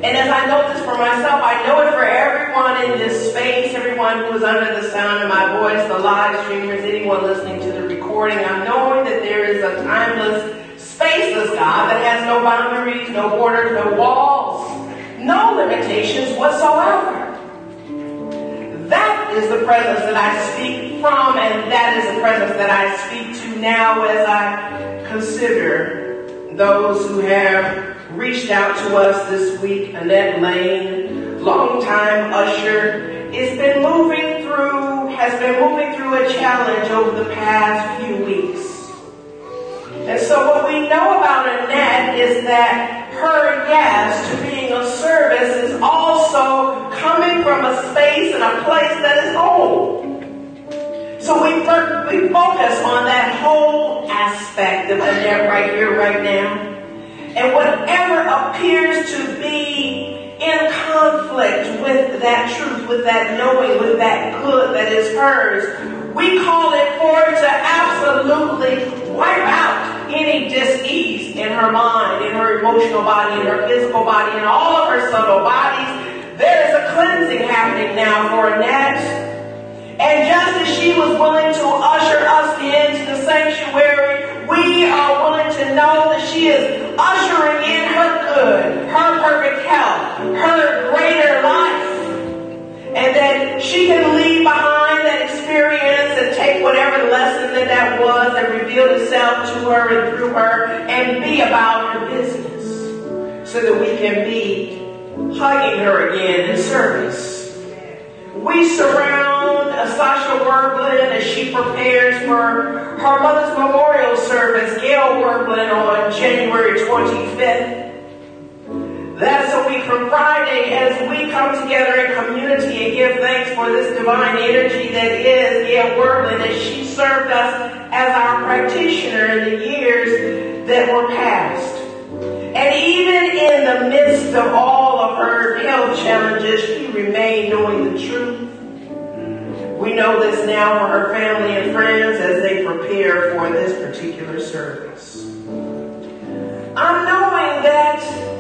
And as I know this for myself, I know it for everyone in this space, everyone who is under the sound of my voice, the live streamers, anyone listening to the recording. I'm knowing that there is a timeless spaceless God that has no boundaries, no borders, no walls, no limitations whatsoever. That is the presence that I speak from, and that is the presence that I speak to now as I consider those who have reached out to us this week. Annette Lane, longtime usher, has been moving through, has been moving through a challenge over the past few weeks. And so what we know about Annette is that her yes to being of service is also coming from a space and a place that is whole. So we, we focus on that whole aspect of Annette right here, right now. And whatever appears to be in conflict with that truth, with that knowing, with that good that is hers, we call it forward to absolutely wipe out any dis-ease in her mind, in her emotional body, in her physical body, in all of her subtle bodies. There is a cleansing happening now for Annette. And just as she was willing to usher us into the sanctuary, we are willing to know that she is ushering in her good, her perfect health, her greater life. And that she can leave behind that experience and take whatever lesson that that that itself to her and through her and be about her business so that we can be hugging her again in service. We surround Sasha Werblin as she prepares for her mother's memorial service, Gail Werblin, on January 25th. That's a week from Friday as we come together in community and give thanks for this divine energy that is Gail Werblin as she served us as our practitioner in the years that were past. And even in the midst of all of her health challenges, she remained knowing the truth. We know this now for her family and friends as they prepare for this particular service. I'm knowing that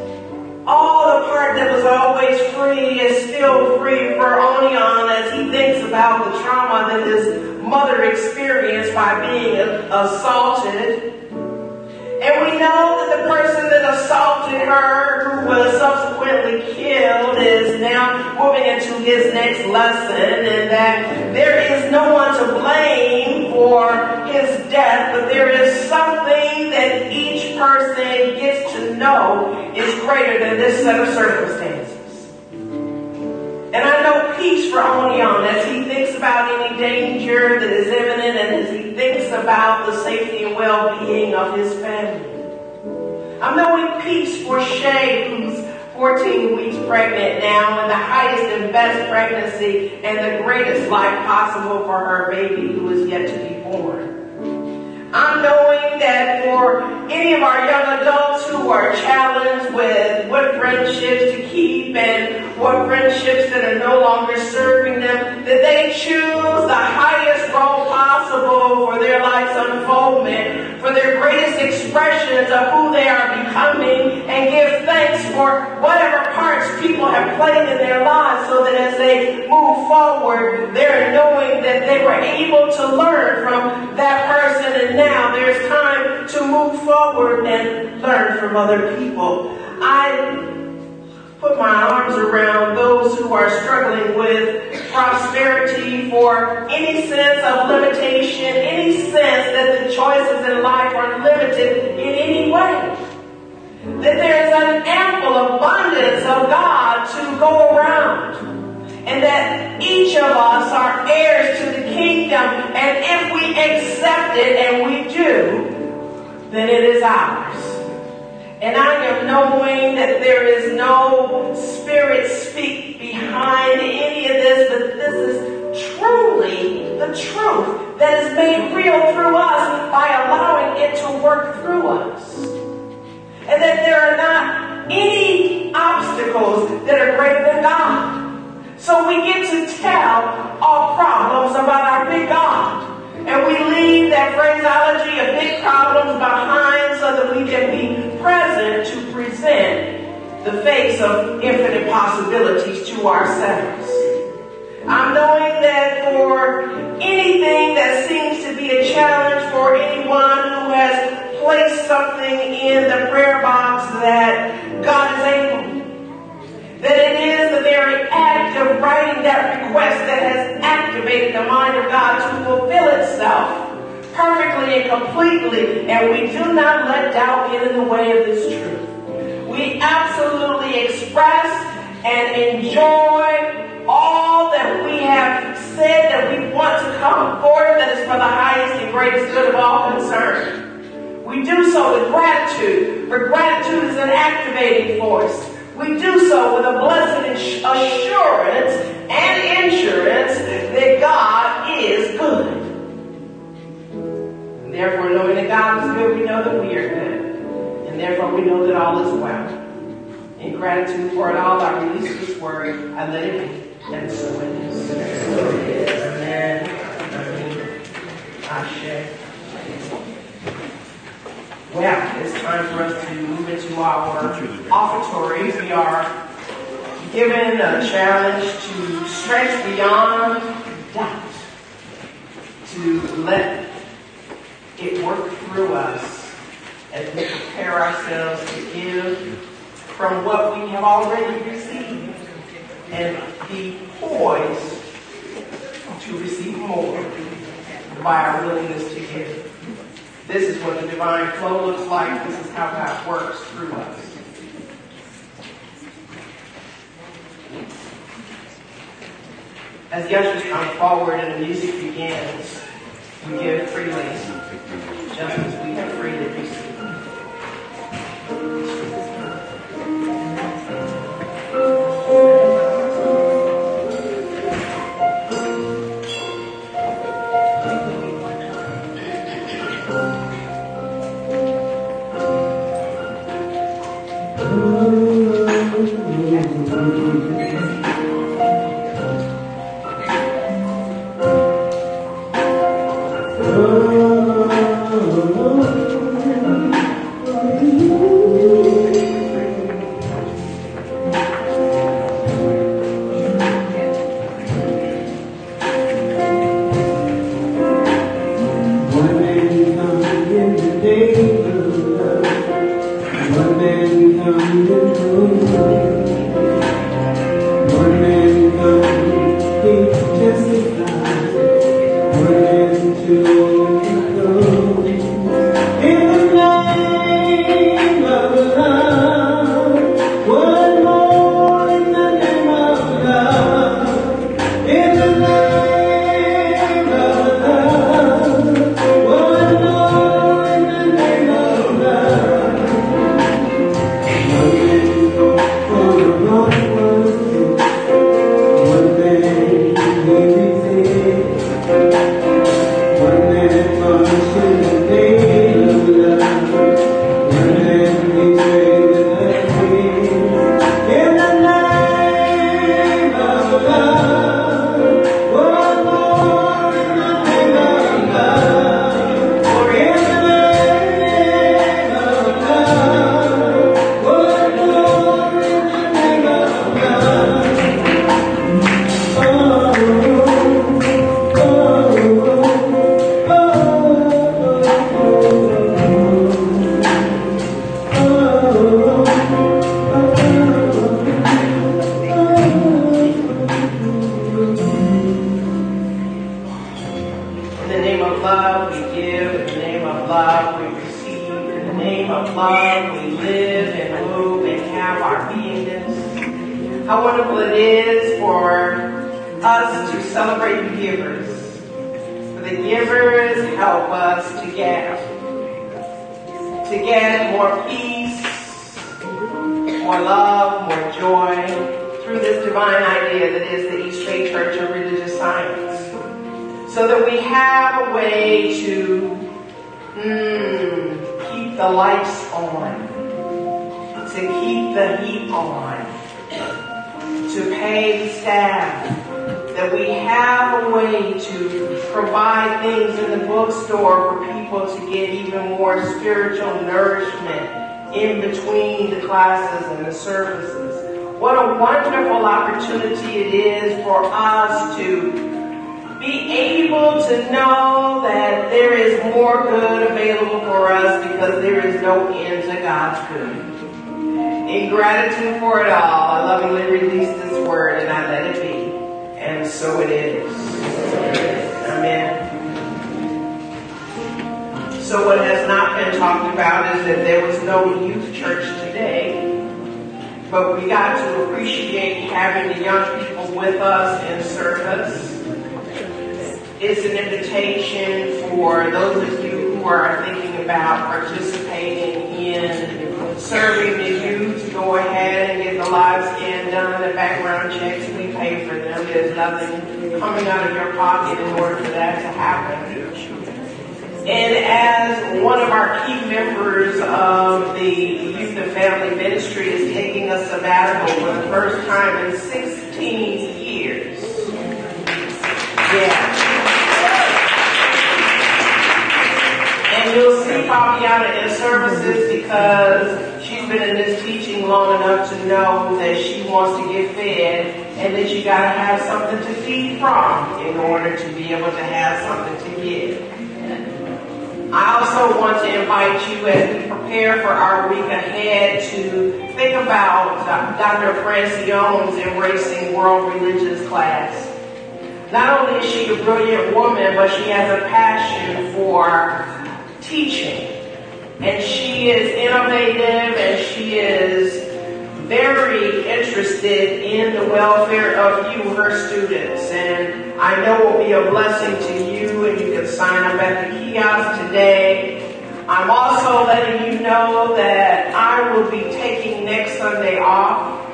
all the part that was always free is still free for Onion as he thinks about the trauma that his mother experienced by being assaulted. And we know that the person that assaulted her, who was subsequently killed, is now moving into his next lesson, and that there is no one to blame for his death, but there is something that each person know is greater than this set of circumstances. And I know peace for Onion as he thinks about any danger that is imminent and as he thinks about the safety and well-being of his family. I'm knowing peace for Shay, who's 14 weeks pregnant now, in the highest and best pregnancy and the greatest life possible for her baby who is yet to be born. I'm knowing that for any of our young adults who are challenged with what friendships to keep and what friendships that are no longer serving them, that they choose the highest role possible for their life's unfoldment, for their greatest expressions of who they are becoming, and give thanks for whatever parts people have played in their lives so that as they move forward, they're knowing that they were able to learn from that person and now there's time to move forward and learn from other people. I put my arms around those who are struggling with prosperity for any sense of limitation, any sense that the choices in life are limited in any way. That there's an ample abundance of God to go around and that each of us are heirs to the kingdom, and if we accept it, and we do, then it is ours. And I am knowing that there is no spirit speak behind any of this, but this is truly the truth that is made real through us by allowing it to work through us. And that there are not any obstacles that are greater than God. So we get to tell our problems about our big God. And we leave that phraseology of big problems behind so that we can be present to present the face of infinite possibilities to ourselves. I'm knowing that for anything that seems to be a challenge for anyone who has placed something in the prayer box that God is able that it is the very act of writing that request that has activated activated the mind of God to fulfill itself perfectly and completely, and we do not let doubt get in the way of this truth. We absolutely express and enjoy all that we have said that we want to come forth that is for the highest and greatest good of all concerned. We do so with gratitude, for gratitude is an activating force. We do so with a blessed assurance and insurance that God is good. Therefore, knowing that God is good, we know that we are good. And therefore, we know that all is well. In gratitude for it all, I release this word. I let it be. And so it is. Amen. Amen. Ashe. Well, it's time for us to move into our offertories. We are given a challenge to stretch beyond doubt, to let it work through us as we prepare ourselves to give from what we have already received and be poised to receive more by our willingness to give. This is what the divine flow looks like. This is how God works through us. As the ushers come forward and the music begins, we give freely, just as we have freely received. With us in service. It's an invitation for those of you who are thinking about participating in serving the youth. To go ahead and get the live scan done, the background checks. We pay for them. There's nothing coming out of your pocket in order for that to happen. And as one of our key members of the Youth and Family Ministry is taking us a sabbatical for the first time in 16 years. Yeah. And you'll see Fabiana in services because she's been in this teaching long enough to know that she wants to get fed and that you gotta have something to feed from in order to be able to have something to give. I also want to invite you as we prepare for our week ahead to think about Dr. Francione's Embracing World Religions class. Not only is she a brilliant woman, but she has a passion for teaching. And she is innovative and she is very interested in the welfare of you, her students. And I know it will be a blessing to you and you can sign up at the kiosk today. I'm also letting you know that I will be taking next Sunday off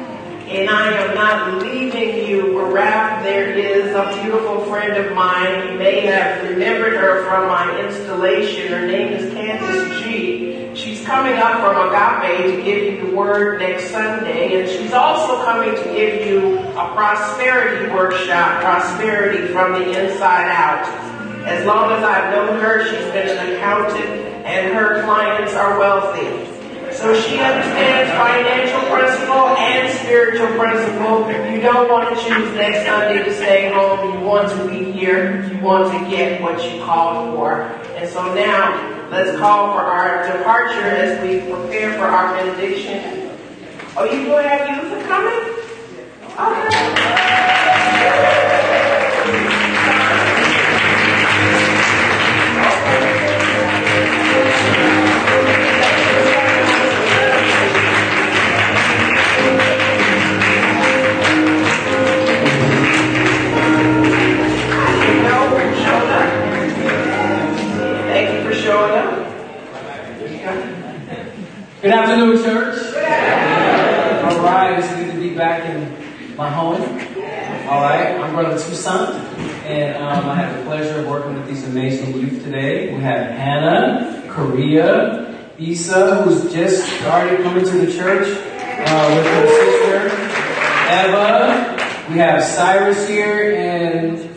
and I am not leaving you bereft. There is a beautiful friend of mine. You may have remembered her from my installation. Her name is Candace G. Coming up from Agape to give you the word next Sunday, and she's also coming to give you a prosperity workshop, prosperity from the inside out. As long as I've known her, she's been an accountant, and her clients are wealthy. So she understands financial principle and spiritual principle. You don't want to choose next Sunday to stay home. You want to be here. You want to get what you called for. And so now, let's call for our departure as we prepare for our benediction. Are you going to have youth coming? Thank Good afternoon, church. All right, it's good to be back in my home. All right, I'm Brother Toussaint, and um, I have the pleasure of working with these amazing youth today. We have Hannah, Korea, Isa, who's just started coming to the church uh, with her sister, Eva. We have Cyrus here and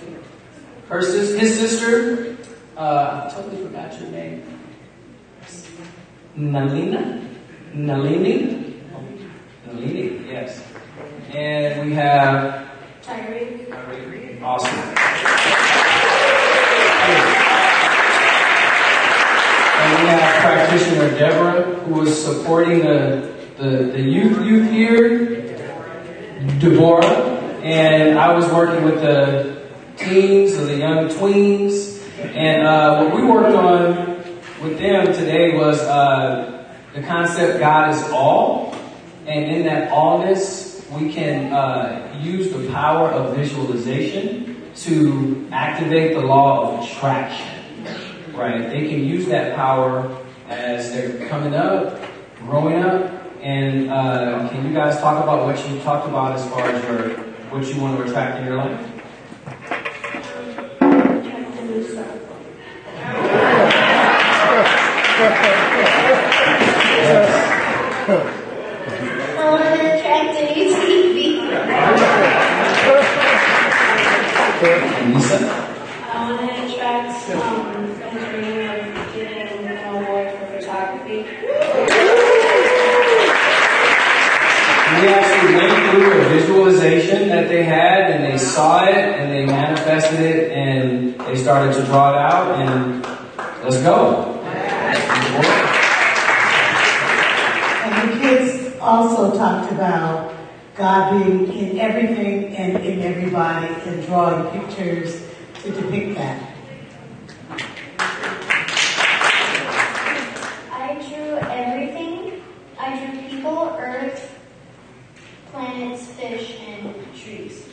her sis- his sister. Uh, I totally forgot your name. Nalina? Nalini? Nalini, yes. And we have Tyree. Awesome. And we have practitioner Deborah, who is supporting the, the, the youth youth here, Deborah. And I was working with the teens or the young tweens. And uh, what we worked on with them today was uh, the concept God is all. And in that allness, we can uh, use the power of visualization to activate the law of attraction. Right? They can use that power as they're coming up, growing up. And uh, can you guys talk about what you talked about as far as your what you want to attract in your life? I want to attract a new TV. I want to attract an award for photography. We actually went through a visualization that they had and they saw it and they manifested it and they started to draw it out and let's go. And the kids also talked about God being in everything and in everybody and drawing pictures to depict that. I drew everything. I drew people, earth, planets, fish, and trees.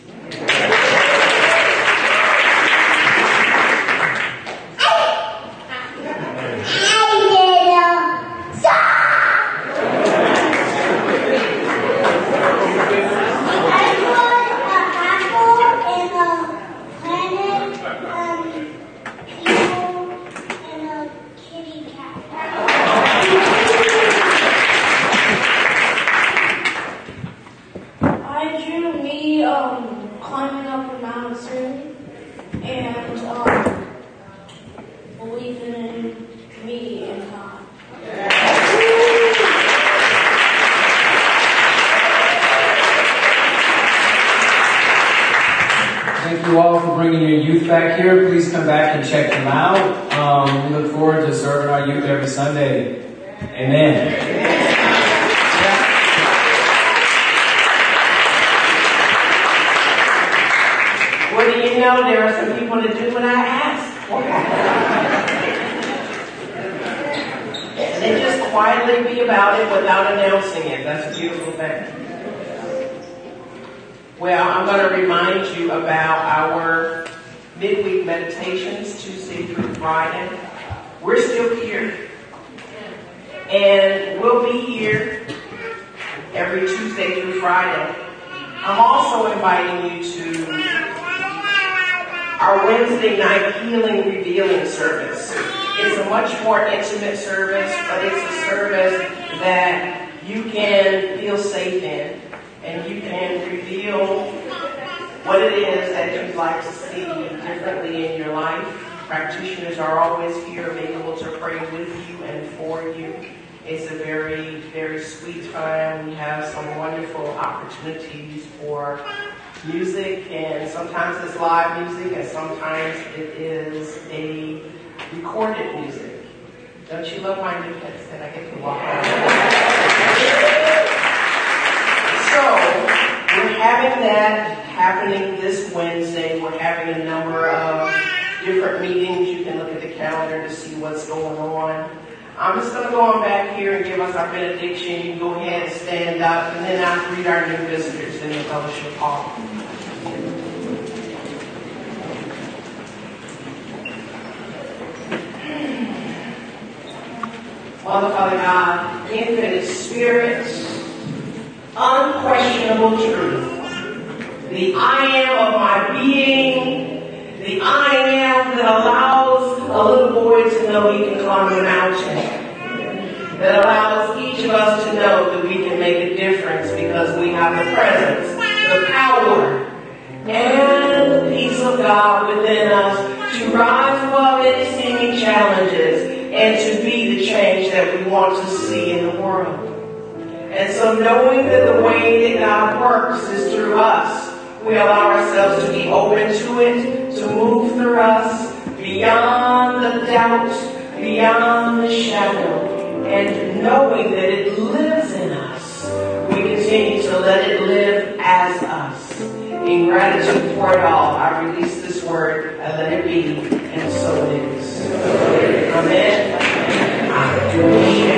I drew me um, climbing up a mountain and um, believing in me and God. Thank you all for bringing your youth back here. Please come back and check them out. Um, we look forward to serving our youth every Sunday. Amen. You know? There are some people that do what I ask. and they just quietly be about it without announcing it. That's a beautiful thing. Well, I'm going to remind you about our midweek meditations, Tuesday through Friday. We're still here. And we'll be here every Tuesday through Friday. I'm also inviting you to our Wednesday night healing revealing service. It's a much more intimate service, but it's a service that you can feel safe in and you can reveal what it is that you'd like to see differently in your life. Practitioners are always here available to pray with you and for you. It's a very, very sweet time. We have some wonderful opportunities for music, and sometimes it's live music, and sometimes it is a recorded music. Don't you love my new headset? I get to walk around. So, we're having that happening this Wednesday. We're having a number of different meetings. You can look at the calendar to see what's going on. I'm just going to go on back here and give us our benediction. You go ahead and stand up, and then I'll greet our new visitors in the fellowship hall. Father, Father God, infinite spirit, unquestionable truth, the I am of my being, the I am that allows a little boy to know he can climb a mountain, that allows each of us to know that we can make a difference because we have the presence, the power, and the peace of God within us to rise above any seeming challenges and to be the change that we want to see in the world. And so knowing that the way that God works is through us, we allow ourselves to be open to it, to move through us beyond the doubt, beyond the shadow, and knowing that it lives in us, we continue to let it live as us. In gratitude for it all, I release this word Amen. Amen.